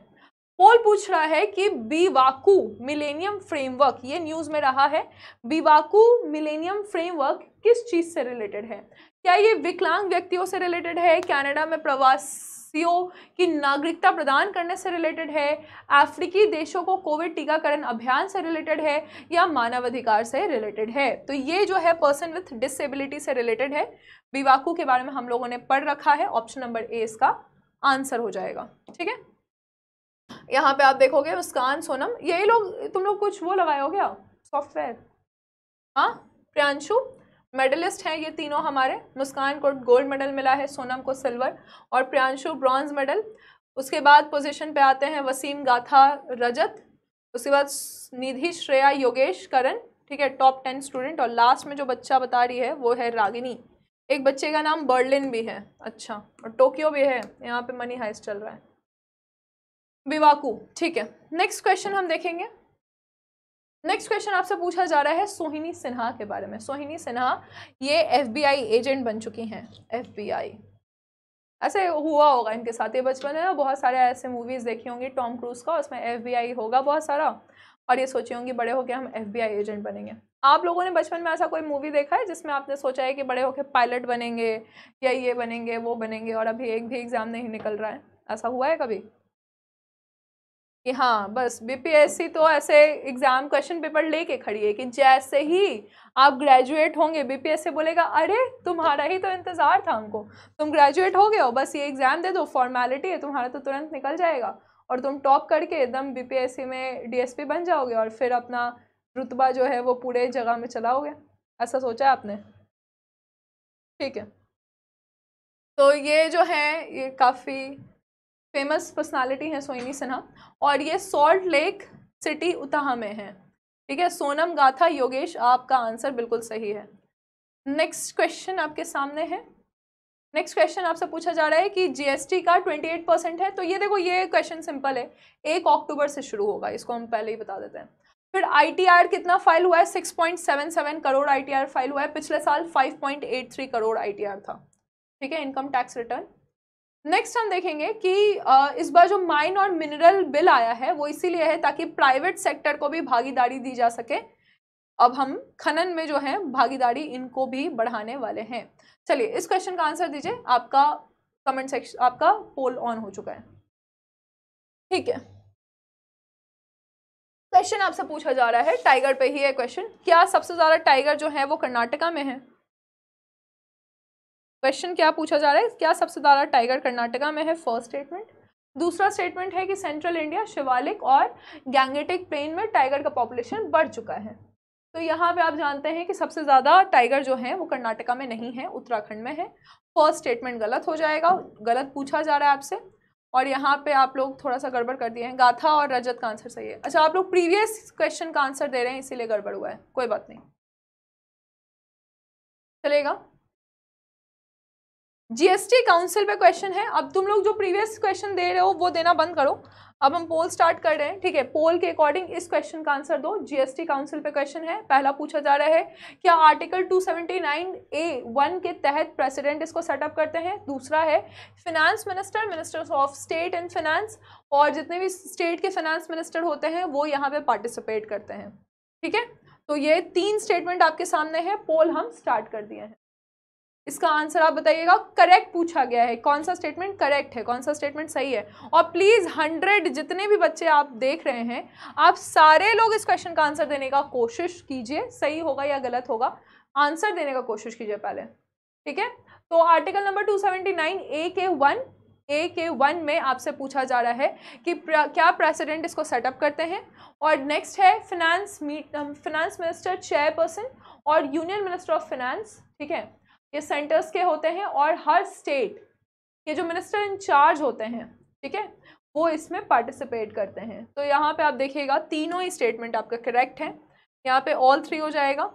पोल पूछ रहा है कि बीवाकू मिलेनियम फ्रेमवर्क, ये न्यूज़ में रहा है, बीवाकू मिलेनियम फ्रेमवर्क किस चीज़ से रिलेटेड है? क्या ये विकलांग व्यक्तियों से रिलेटेड है? कनाडा में प्रवासियों की नागरिकता प्रदान करने से रिलेटेड है? अफ्रीकी देशों को कोविड टीकाकरण अभियान से रिलेटेड है या मानवाधिकार से रिलेटेड है? तो ये जो है पर्सन विथ डिसेबिलिटी से रिलेटेड है। बीवाकू के बारे में हम लोगों ने पढ़ रखा है। ऑप्शन नंबर ए इसका आंसर हो जाएगा। ठीक है? यहाँ पे आप देखोगे मुस्कान सोनम, यही लोग, तुम लोग कुछ वो लगाए हो क्या? सॉफ्टवेयर हाँ प्रियांशु मेडलिस्ट हैं ये तीनों हमारे। मुस्कान को गोल्ड मेडल मिला है, सोनम को सिल्वर और प्रियांशु ब्रॉन्ज मेडल उसके बाद पोजीशन पे आते हैं वसीम गाथा, रजत। उसके बाद निधि श्रेया, योगेश करण, ठीक है टॉप टेन स्टूडेंट और लास्ट में जो बच्चा बता रही है, वो है रागिनी। एक बच्चे का नाम बर्लिन भी है अच्छा। और टोक्यो भी है, यहाँ पे मनी हाइस चल रहा है। बिवाकू, ठीक है। नेक्स्ट क्वेश्चन हम देखेंगे। नेक्स्ट क्वेश्चन आपसे पूछा जा रहा है सोहिनी सिन्हा के बारे में। सोहिनी सिन्हा, ये एफबीआई एजेंट बन चुकी हैं। एफबीआई ऐसे हुआ होगा इनके साथ। ये बचपन है ना बहुत सारे ऐसे मूवीज़ देखी होंगी टॉम क्रूज का, उसमें एफबीआई होगा बहुत सारा। और ये सोची होंगी बड़े होकर हम एफबीआई एजेंट बनेंगे। आप लोगों ने बचपन में ऐसा कोई मूवी देखा है जिसमें आपने सोचा है कि बड़े होकर पायलट बनेंगे या ये बनेंगे, वो बनेंगे और अभी एक भी एग्ज़ाम नहीं निकल रहा है? ऐसा हुआ है कभी? कि हाँ बस बीपीएससी तो ऐसे एग्ज़ाम क्वेश्चन पेपर लेके खड़ी है कि जैसे ही आप ग्रेजुएट होंगे बीपीएससी बोलेगा, अरे, तुम्हारा ही तो इंतज़ार था हमको। तुम ग्रेजुएट हो गए हो, बस ये एग्ज़ाम दे दो फॉर्मेलिटी है, तुम्हारा तो तुरंत निकल जाएगा। और तुम टॉप करके एकदम बीपीएससी में डीएसपी बन जाओगे और फिर अपना रुतबा जो है वो पूरे जगह में चलाओगे। ऐसा सोचा है आपने? ठीक है। तो ये जो है, ये काफ़ी फ़ेमस पर्सनालिटी है सोइनी सिन्हा, और ये सॉल्ट लेक सिटी उताहा में है। ठीक है, सोनम गाथा, योगेश, आपका आंसर बिल्कुल सही है। नेक्स्ट क्वेश्चन आपके सामने है। नेक्स्ट क्वेश्चन आपसे पूछा जा रहा है कि जीएसटी का 28 परसेंट है तो ये देखो, ये क्वेश्चन सिंपल है। एक अक्टूबर से शुरू होगा, इसको हम पहले ही बता देते हैं। फिर आईटीआर कितना फ़ाइल हुआ है? 6.77 करोड़ आईटीआर फ़ाइल हुआ है। पिछले साल 5.83 करोड़ आईटीआर था। ठीक है इनकम टैक्स रिटर्न नेक्स्ट हम देखेंगे कि इस बार जो माइन और मिनरल बिल आया है, वो इसीलिए है ताकि प्राइवेट सेक्टर को भी भागीदारी दी जा सके। अब हम खनन में जो है, भागीदारी इनको भी बढ़ाने वाले हैं। चलिए, इस क्वेश्चन का आंसर दीजिए। आपका कमेंट सेक्शन आपका पोल ऑन हो चुका है। ठीक है। क्वेश्चन आपसे पूछा जा रहा है टाइगर पे ही है क्वेश्चन क्या सबसे ज़्यादा टाइगर जो है, वो कर्नाटका में है? क्वेश्चन क्या पूछा जा रहा है? क्या सबसे ज़्यादा टाइगर कर्नाटका में है? फ़र्स्ट स्टेटमेंट दूसरा स्टेटमेंट है कि सेंट्रल इंडिया शिवालिक और गैंगेटिक प्लेन में टाइगर का पॉपुलेशन बढ़ चुका है। तो यहाँ पे आप जानते हैं कि सबसे ज़्यादा टाइगर जो है, वो कर्नाटका में नहीं है, उत्तराखंड में है। फ़र्स्ट स्टेटमेंट गलत हो जाएगा, गलत पूछा जा रहा है आपसे। और यहाँ पे आप लोग थोड़ा सा गड़बड़ कर दिए हैं। गाथा और रजत का आंसर सही है। अच्छा आप लोग प्रीवियस क्वेश्चन का आंसर दे रहे हैं, इसीलिए गड़बड़ हुआ है। कोई बात नहीं। चलेगा। जीएसटी काउंसिल पे क्वेश्चन है। अब तुम लोग जो प्रीवियस क्वेश्चन दे रहे हो, वो देना बंद करो। अब हम पोल स्टार्ट कर रहे हैं, ठीक है? पोल के अकॉर्डिंग इस क्वेश्चन का आंसर दो। जीएसटी काउंसिल पे क्वेश्चन है। पहला पूछा जा रहा है, क्या आर्टिकल 279 ए वन के तहत प्रेसिडेंट इसको सेटअप करते हैं? दूसरा है finance minister minister of state and finance और जितने भी स्टेट के फाइनेंस मिनिस्टर होते हैं, वो यहाँ पे पार्टिसिपेट करते हैं। ठीक है? तो ये तीन स्टेटमेंट आपके सामने है। पोल हम स्टार्ट कर दिए हैं। इसका आंसर आप बताइएगा करेक्ट पूछा गया है। कौन सा स्टेटमेंट करेक्ट है? कौन सा स्टेटमेंट सही है? और प्लीज़ हंड्रेड जितने भी बच्चे आप देख रहे हैं, आप सारे लोग इस क्वेश्चन का आंसर देने का कोशिश कीजिए। सही होगा या गलत होगा, आंसर देने का कोशिश कीजिए पहले। ठीक है? तो आर्टिकल नंबर 279 ए के वन ए के वन में आपसे पूछा जा रहा है कि क्या प्रेसिडेंट इसको सेटअप करते हैं? और नेक्स्ट है finance meet finance minister chairperson और यूनियन मिनिस्टर ऑफ़ फिनेंस ठीक है? ये सेंटर्स के होते हैं और हर स्टेट के जो मिनिस्टर इंचार्ज होते हैं, ठीक है, वो इसमें पार्टिसिपेट करते हैं। तो यहाँ पे आप देखिएगा, तीनों ही स्टेटमेंट आपका करेक्ट है। यहाँ पे ऑल थ्री हो जाएगा।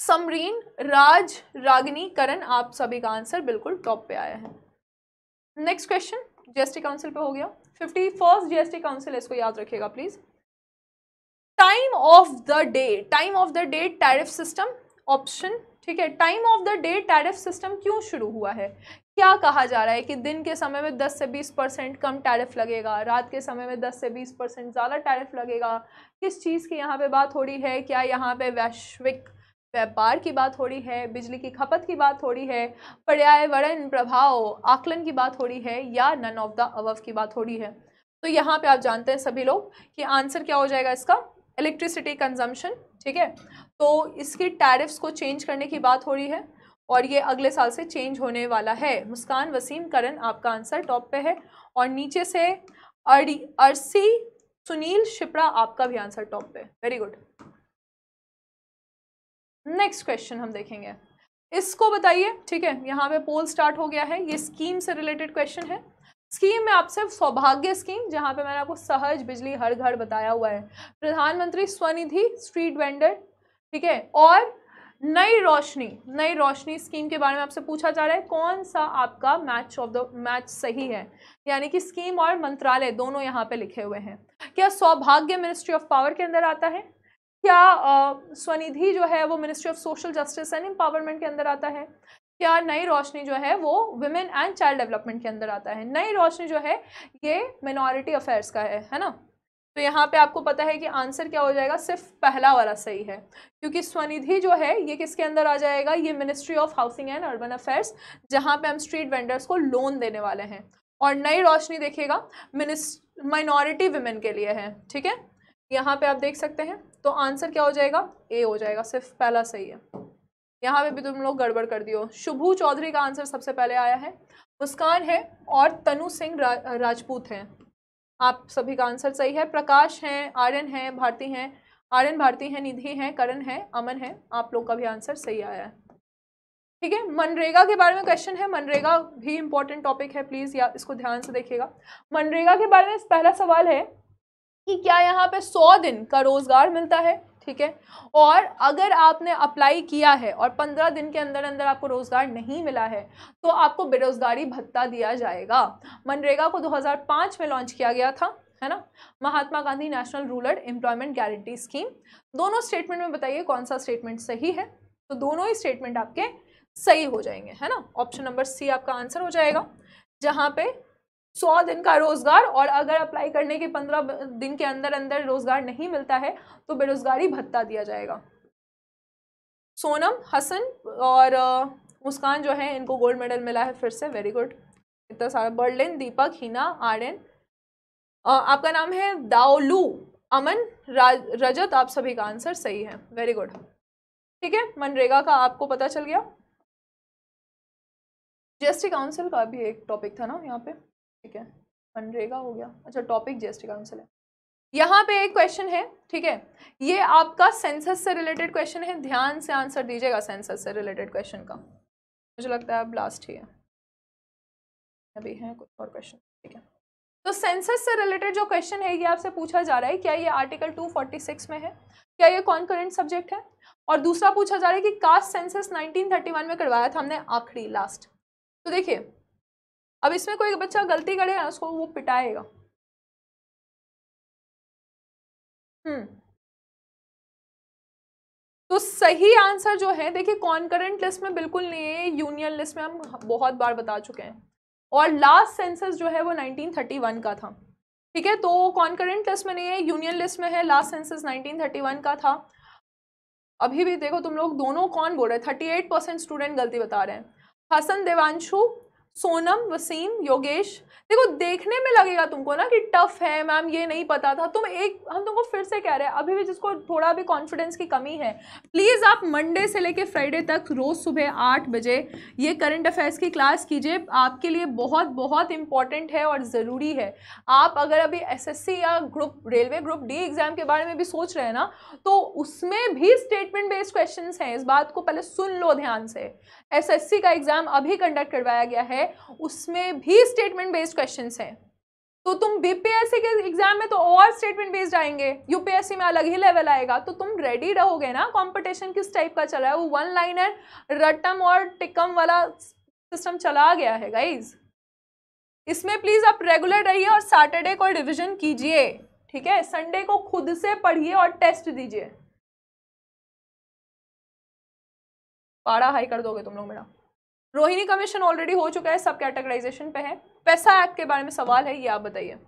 समरीन, राज, रागनी, करण, आप सभी का आंसर बिल्कुल टॉप पे आया है। नेक्स्ट क्वेश्चन जीएसटी काउंसिल पे हो गया। फिफ्टी फ़र्स्ट जीएसटी काउंसिल इसको याद रखिएगा please time of the day time of the day tariff system option ठीक है time of the day tariff system क्यों शुरू हुआ है? क्या कहा जा रहा है कि दिन के समय में 10 से 20 परसेंट कम टैरिफ लगेगा, रात के समय में 10 से 20 परसेंट ज़्यादा टैरिफ लगेगा? किस चीज़ की यहाँ पे बात हो रही है? क्या यहाँ पे वैश्विक व्यापार की बात हो रही है? बिजली की खपत की बात हो रही है? पर्यावरण प्रभाव, आकलन की बात हो रही है या नन ऑफ़ द अवव की बात हो रही है? तो यहाँ पे आप जानते हैं सभी लोग कि आंसर क्या हो जाएगा इसका? इलेक्ट्रिसिटी कंजम्पशन ठीक है? तो इसकी टैरिफ्स को चेंज करने की बात हो रही है और ये अगले साल से चेंज होने वाला है। मुस्कान वसीम, करण, आपका आंसर टॉप पे है और नीचे से अड़ी, अरसी, सुनील शिप्रा, आपका भी आंसर टॉप पे। वेरी गुड नेक्स्ट क्वेश्चन हम देखेंगे। इसको बताइए, ठीक है, यहाँ पे पोल स्टार्ट हो गया है। ये स्कीम से रिलेटेड क्वेश्चन है। स्कीम में आपसे सौभाग्य स्कीम जहाँ पे मैंने आपको सहज, बिजली, हर घर बताया हुआ है। प्रधानमंत्री स्वनिधि स्ट्रीट वेंडर ठीक है? और नई रोशनी नई रोशनी स्कीम के बारे में आपसे पूछा जा रहा है, कौन सा आपका मैच ऑफ़ द मैच सही है? यानी कि स्कीम और मंत्रालय दोनों यहाँ पे लिखे हुए हैं। क्या सौभाग्य मिनिस्ट्री ऑफ़ पावर के अंदर आता है? क्या स्वनिधि जो है वो ministry of social justice and empowerment के अंदर आता है? क्या नई रोशनी जो है वो वुमेन एंड चाइल्ड डेवलपमेंट के अंदर आता है? नई रोशनी जो है ये मिनॉरिटी अफेयर्स का है है ना? तो यहाँ पे आपको पता है कि आंसर क्या हो जाएगा? सिर्फ़ पहला वाला सही है। क्योंकि स्वनिधि जो है ये किसके अंदर आ जाएगा? ये ministry of housing and urban affairs जहाँ पे हम स्ट्रीट वेंडर्स को लोन देने वाले हैं। और नई रोशनी देखिएगा माइनॉरिटी वुमेन के लिए है ठीक है? यहाँ पे आप देख सकते हैं। तो आंसर क्या हो जाएगा? ए हो जाएगा सिर्फ़ पहला सही है। यहाँ पे भी तुम लोग गड़बड़ कर दियो। शुभू चौधरी का आंसर सबसे पहले आया है। मुस्कान है और तनु सिंह रा, राजपूत हैं। आप सभी का आंसर सही है। प्रकाश हैं, आर्यन हैं, भारती हैं। आर्यन, भारती हैं, निधि हैं, करण है, अमन है। आप लोग का भी आंसर सही आया है। ठीक है, मनरेगा के बारे में क्वेश्चन है। मनरेगा भी इंपॉर्टेंट टॉपिक है प्लीज़ या इसको ध्यान से देखिएगा। मनरेगा के बारे में पहला सवाल है कि क्या यहाँ पे सौ दिन का रोज़गार मिलता है? ठीक है? और अगर आपने अप्लाई किया है और पंद्रह दिन के अंदर अंदर आपको रोज़गार नहीं मिला है तो आपको बेरोज़गारी भत्ता दिया जाएगा। मनरेगा को 2005 में लॉन्च किया गया था, है ना? Mahatma Gandhi national rural employment guarantee scheme दोनों स्टेटमेंट में बताइए कौन सा स्टेटमेंट सही है? तो दोनों ही स्टेटमेंट आपके सही हो जाएँगे, है ना? ऑप्शन नंबर सी आपका आंसर हो जाएगा, जहाँ पे सौ दिन का रोज़गार और अगर अप्लाई करने के पंद्रह दिन के अंदर अंदर रोज़गार नहीं मिलता है तो बेरोजगारी भत्ता दिया जाएगा। सोनम, हसन और मुस्कान जो है, इनको गोल्ड मेडल मिला है फिर से वेरी गुड इतना सारा बर्लिन दीपक, हिना, आर्यन। आपका नाम है दाओलू अमन रजत, आप सभी का आंसर सही है वेरी गुड ठीक है, मनरेगा का आपको पता चल गया। जीएसटी काउंसिल का भी एक टॉपिक था ना, यहाँ पे। ठीक है? मनरेगा हो गया। अच्छा टॉपिक जीएसटी काउंसिल है यहाँ पे एक क्वेश्चन है, ठीक है? ये आपका सेंसस से रिलेटेड क्वेश्चन है। ध्यान से आंसर दीजिएगा सेंसस से रिलेटेड क्वेश्चन का। मुझे लगता है अब लास्ट ही है। अभी है कुछ और क्वेश्चन ठीक है? तो सेंसस से रिलेटेड जो क्वेश्चन है, ये आपसे पूछा जा रहा है, क्या ये आर्टिकल 246 में है? क्या ये कौन करेंट सब्जेक्ट है? और दूसरा पूछा जा रहा है कि कास्ट सेंसस 1931 में करवाया था हमने आखिरी लास्ट तो देखिए अब इसमें कोई बच्चा गलती करेगा उसको वो पिटाएगा। हम्म। तो सही आंसर जो है, देखिए कॉन्करेंट लिस्ट में बिल्कुल नहीं है यूनियन लिस्ट में हम बहुत बार बता चुके हैं। और लास्ट सेंसस जो है, वो 1931 का था। ठीक है तो कॉन्करेंट लिस्ट में नहीं है यूनियन लिस्ट में है लास्ट सेंसस 1931 का था। अभी भी देखो, तुम लोग दोनों कौन बोल रहे हैं? थर्टी स्टूडेंट गलती बता रहे हैं। हसन देवांशु सोनम, वसीम, योगेश। देखो, देखने में लगेगा तुमको ना कि टफ है मैम ये नहीं पता था। तुम एक, हम तुमको फिर से कह रहे हैं, अभी भी जिसको थोड़ा भी कॉन्फिडेंस की कमी है प्लीज़ आप मंडे से लेके फ्राइडे तक रोज़ सुबह आठ बजे ये करंट अफेयर्स की क्लास कीजिए। आपके लिए बहुत बहुत इंपॉर्टेंट है और ज़रूरी है। आप अगर अभी एसएससी या group railway group D exam के बारे में भी सोच रहे हैं ना तो उसमें भी स्टेटमेंट बेस्ड क्वेश्चन हैं। इस बात को पहले सुन लो ध्यान से। एसएससी का एग्ज़ाम अभी कंडक्ट करवाया गया है। उसमें भी स्टेटमेंट बेस्ड क्वेश्चन हैं। तो तुम बीपीएससी के एग्ज़ाम में तो और स्टेटमेंट बेस्ड आएँगे। यूपीएससी में अलग ही लेवल आएगा। तो तुम रेडी रहोगे ना? कंपटीशन किस टाइप का चला है? वो वन लाइनर रटम और टिकम वाला सिस्टम चला गया है गाइज़ इसमें प्लीज़ आप रेगुलर रहिए और सैटरडे को रिविजन कीजिए, ठीक है? संडे को खुद से पढ़िए और टेस्ट दीजिए। पारा हाई कर दोगे तुम लोग मेरा। रोहिणी कमीशन ऑलरेडी हो चुका है सब कैटेगराइजेशन पे है। पैसा एक्ट के बारे में सवाल है ये आप बताइए।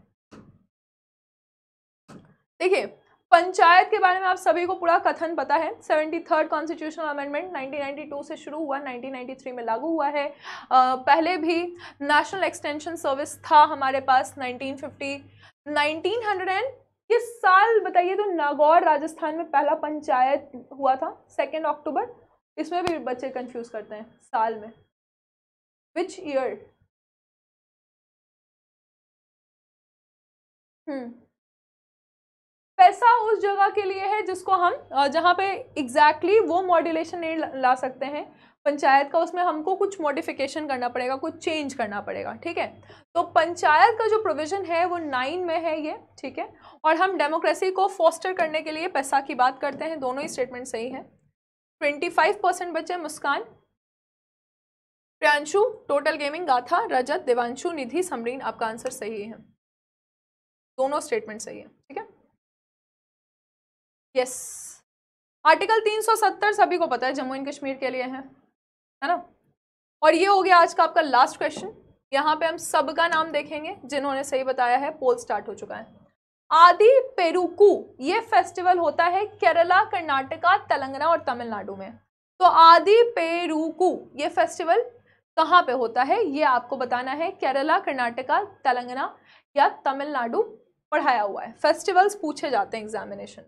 देखिए पंचायत के बारे में आप सभी को पूरा कथन पता है। सेवेंटी थर्ड कॉन्स्टिट्यूशनल अमेंडमेंट 1992 से शुरू हुआ 1993 में लागू हुआ है। आ, पहले भी नेशनल एक्सटेंशन सर्विस था हमारे पास 1950 1900 एंड किस साल बताइए तो नागौर राजस्थान में पहला पंचायत हुआ था सेकेंड अक्टूबर इसमें भी बच्चे कंफ्यूज करते हैं साल में। विच ईयर हम्म पैसा उस जगह के लिए है जिसको हम जहाँ पे एग्जैक्टली exactly वो मॉड्यूलेशन नहीं ला सकते हैं। पंचायत का उसमें हमको कुछ मॉडिफिकेशन करना पड़ेगा, कुछ चेंज करना पड़ेगा, ठीक है? तो पंचायत का जो प्रोविज़न है वो नाइन में है ये, ठीक है? और हम डेमोक्रेसी को फोस्टर करने के लिए पैसा की बात करते हैं, दोनों ही स्टेटमेंट सही है। ट्वेंटी फाइव परसेंट बचे मुस्कान प्रियांशु टोटल गेमिंग गाथा, रजत, देवांशु, निधि, समरीन, आपका आंसर सही है। दोनों स्टेटमेंट सही है, ठीक है? यस आर्टिकल 370 सभी को पता है, जम्मू एंड कश्मीर के लिए है है ना? और ये हो गया आज का आपका लास्ट क्वेश्चन यहाँ पे हम सबका नाम देखेंगे, जिन्होंने सही बताया है पोल स्टार्ट हो चुका है। आदि पेरुकू, ये फेस्टिवल होता है केरला, कर्नाटका, तेलंगाना और तमिलनाडु में। तो आदि पेरुकू, ये फेस्टिवल कहाँ पे होता है, ये आपको बताना है। केरला, कर्नाटका, तेलंगाना या तमिलनाडु पढ़ाया हुआ है। फेस्टिवल्स पूछे जाते हैं examination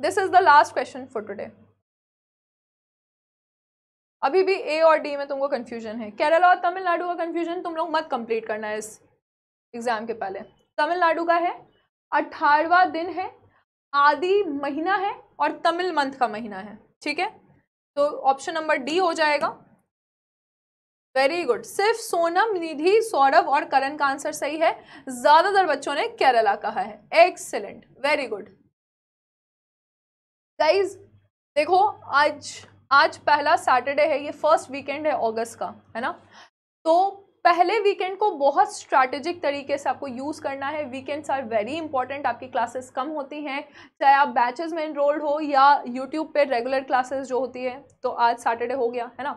this is the last question for today अभी भी ए और डी में तुमको कंफ्यूजन है। केरला और तमिलनाडु का कंफ्यूजन तुम लोग मत कंप्लीट करना है इस एग्ज़ाम के पहले। तमिलनाडु का है, अठारहवा दिन है, आदि महीना है और तमिल मंथ का महीना है। ठीक है? तो ऑप्शन नंबर डी हो जाएगा। वेरी गुड सिर्फ़ सोनम, निधि, सौरभ और करण का आंसर सही है। ज़्यादातर बच्चों ने केरला कहा है। एक्सेलेंट वेरी गुड गाइज़ देखो, आज आज पहला सैटरडे है, ये फ़र्स्ट वीकेंड है अगस्त का, है ना? तो पहले वीकेंड को बहुत स्ट्रैटेजिक तरीके से आपको यूज़ करना है। वीकेंड्स आर वेरी इंपॉर्टेंट आपकी क्लासेस कम होती हैं। चाहे आप बैचेस में इनरोल्ड हो या यूट्यूब पे रेगुलर क्लासेस जो होती है तो आज सैटरडे हो गया, है ना?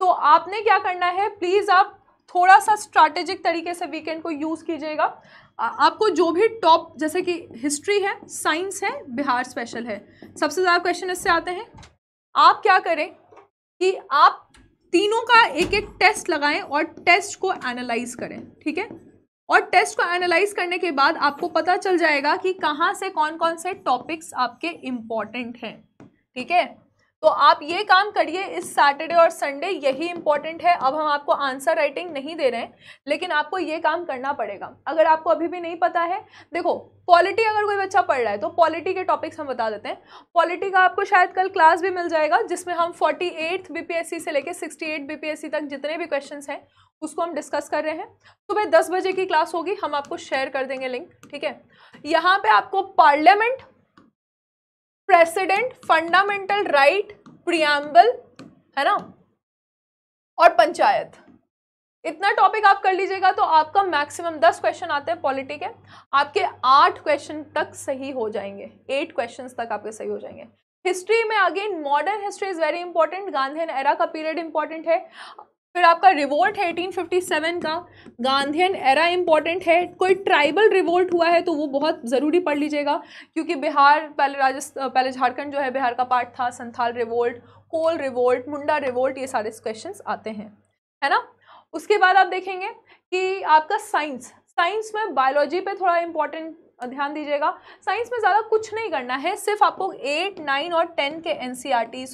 तो आपने क्या करना है प्लीज़ आप थोड़ा सा स्ट्रैटेजिक तरीके से वीकेंड को यूज़ कीजिएगा। आपको जो भी टॉप जैसे कि हिस्ट्री है साइंस है, बिहार स्पेशल है। सबसे ज़्यादा क्वेश्चन इससे आते हैं। आप क्या करें कि आप तीनों का एक एक टेस्ट लगाएँ और टेस्ट को एनालाइज करें, ठीक है? और टेस्ट को एनालाइज करने के बाद आपको पता चल जाएगा कि कहाँ से कौन कौन से टॉपिक्स आपके इंपॉर्टेंट हैं, ठीक है? तो आप ये काम करिए, इस सैटरडे और संडे यही इंपॉर्टेंट है। अब हम आपको आंसर राइटिंग नहीं दे रहे हैं, लेकिन आपको ये काम करना पड़ेगा। अगर आपको अभी भी नहीं पता है, देखो पॉलिटी अगर कोई बच्चा पढ़ रहा है तो पॉलिटी के टॉपिक्स हम बता देते हैं। पॉलिटी का आपको शायद कल क्लास भी मिल जाएगा, जिसमें हम फोर्टी एट्थ से लेकर सिक्सटी एट तक जितने भी क्वेश्चन हैं, उसको हम डिस्कस कर रहे हैं। सुबह दस बजे की क्लास होगी, हम आपको शेयर कर देंगे लिंक ठीक है? यहाँ पे आपको parliament president, fundamental right preamble है ना? और पंचायत। इतना टॉपिक आप कर लीजिएगा तो आपका मैक्सिमम दस क्वेश्चन आते हैं पॉलिटी के। आपके आठ क्वेश्चन तक सही हो जाएँगे। एट क्वेश्चन तक आपके सही हो जाएँगे। हिस्ट्री में again modern history is very important Gandhian era का पीरियड इंपॉर्टेंट है। फिर आपका रिवोल्ट है 1857 का। गांधीन एरा इंपॉर्टेंट है। कोई ट्राइबल रिवोल्ट हुआ है तो वो बहुत ज़रूरी पढ़ लीजिएगा, क्योंकि बिहार, पहले राजस्थान पहले झारखंड जो है, बिहार का पार्ट था, Santhal revolt Kol revolt Munda revolt ये सारे क्वेश्चन आते हैं। है ना? उसके बाद आप देखेंगे कि आपका साइंस साइंस में बायोलॉजी पे थोड़ा इंपॉर्टेंट ध्यान दीजिएगा। साइंस में ज़्यादा कुछ नहीं करना है, सिर्फ़ आपको एट नाइन और टेन के एन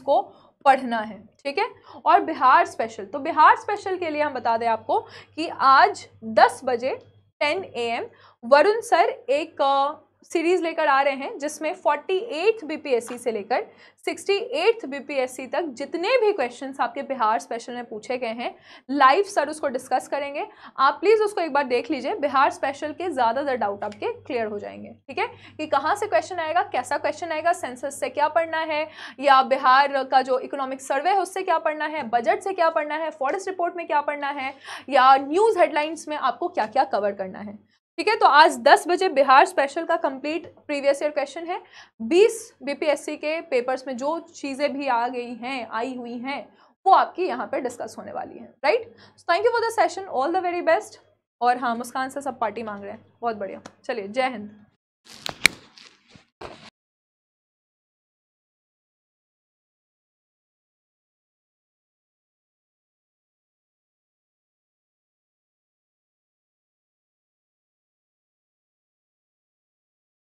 को पढ़ना है, ठीक है? और बिहार स्पेशल तो बिहार स्पेशल के लिए हम बता दें आपको कि आज 10 बजे 10 एम वरुण सर एक सीरीज़ लेकर आ रहे हैं, जिसमें फोर्टी एट्थ बीपीएससी से लेकर सिक्सटी एट्थ बीपीएससी तक जितने भी क्वेश्चंस आपके बिहार स्पेशल में पूछे गए हैं लाइव सर उसको डिस्कस करेंगे। आप प्लीज़ उसको एक बार देख लीजिए, बिहार स्पेशल के ज़्यादातर डाउट आपके क्लियर हो जाएँगे, ठीक है? कि कहाँ से क्वेश्चन आएगा, कैसा क्वेश्चन आएगा सेंसस से क्या पढ़ना है, या बिहार का जो इकोनॉमिक सर्वे है उससे क्या पढ़ना है बजट से क्या पढ़ना है फॉरेस्ट रिपोर्ट में क्या पढ़ना है, या न्यूज़ हेडलाइंस में आपको क्या क्या कवर करना है। ठीक है तो आज 10 बजे बिहार स्पेशल का कंप्लीट प्रीवियस ईयर क्वेश्चन है। 20 बीपीएससी के पेपर्स में जो चीज़ें भी आ गई हैं, आई हुई हैं, वो आपकी यहाँ पर डिस्कस होने वाली है right thank you for the session all the very best और हाँ मुस्कान से सब पार्टी मांग रहे हैं। बहुत बढ़िया। चलिए, जय हिंद।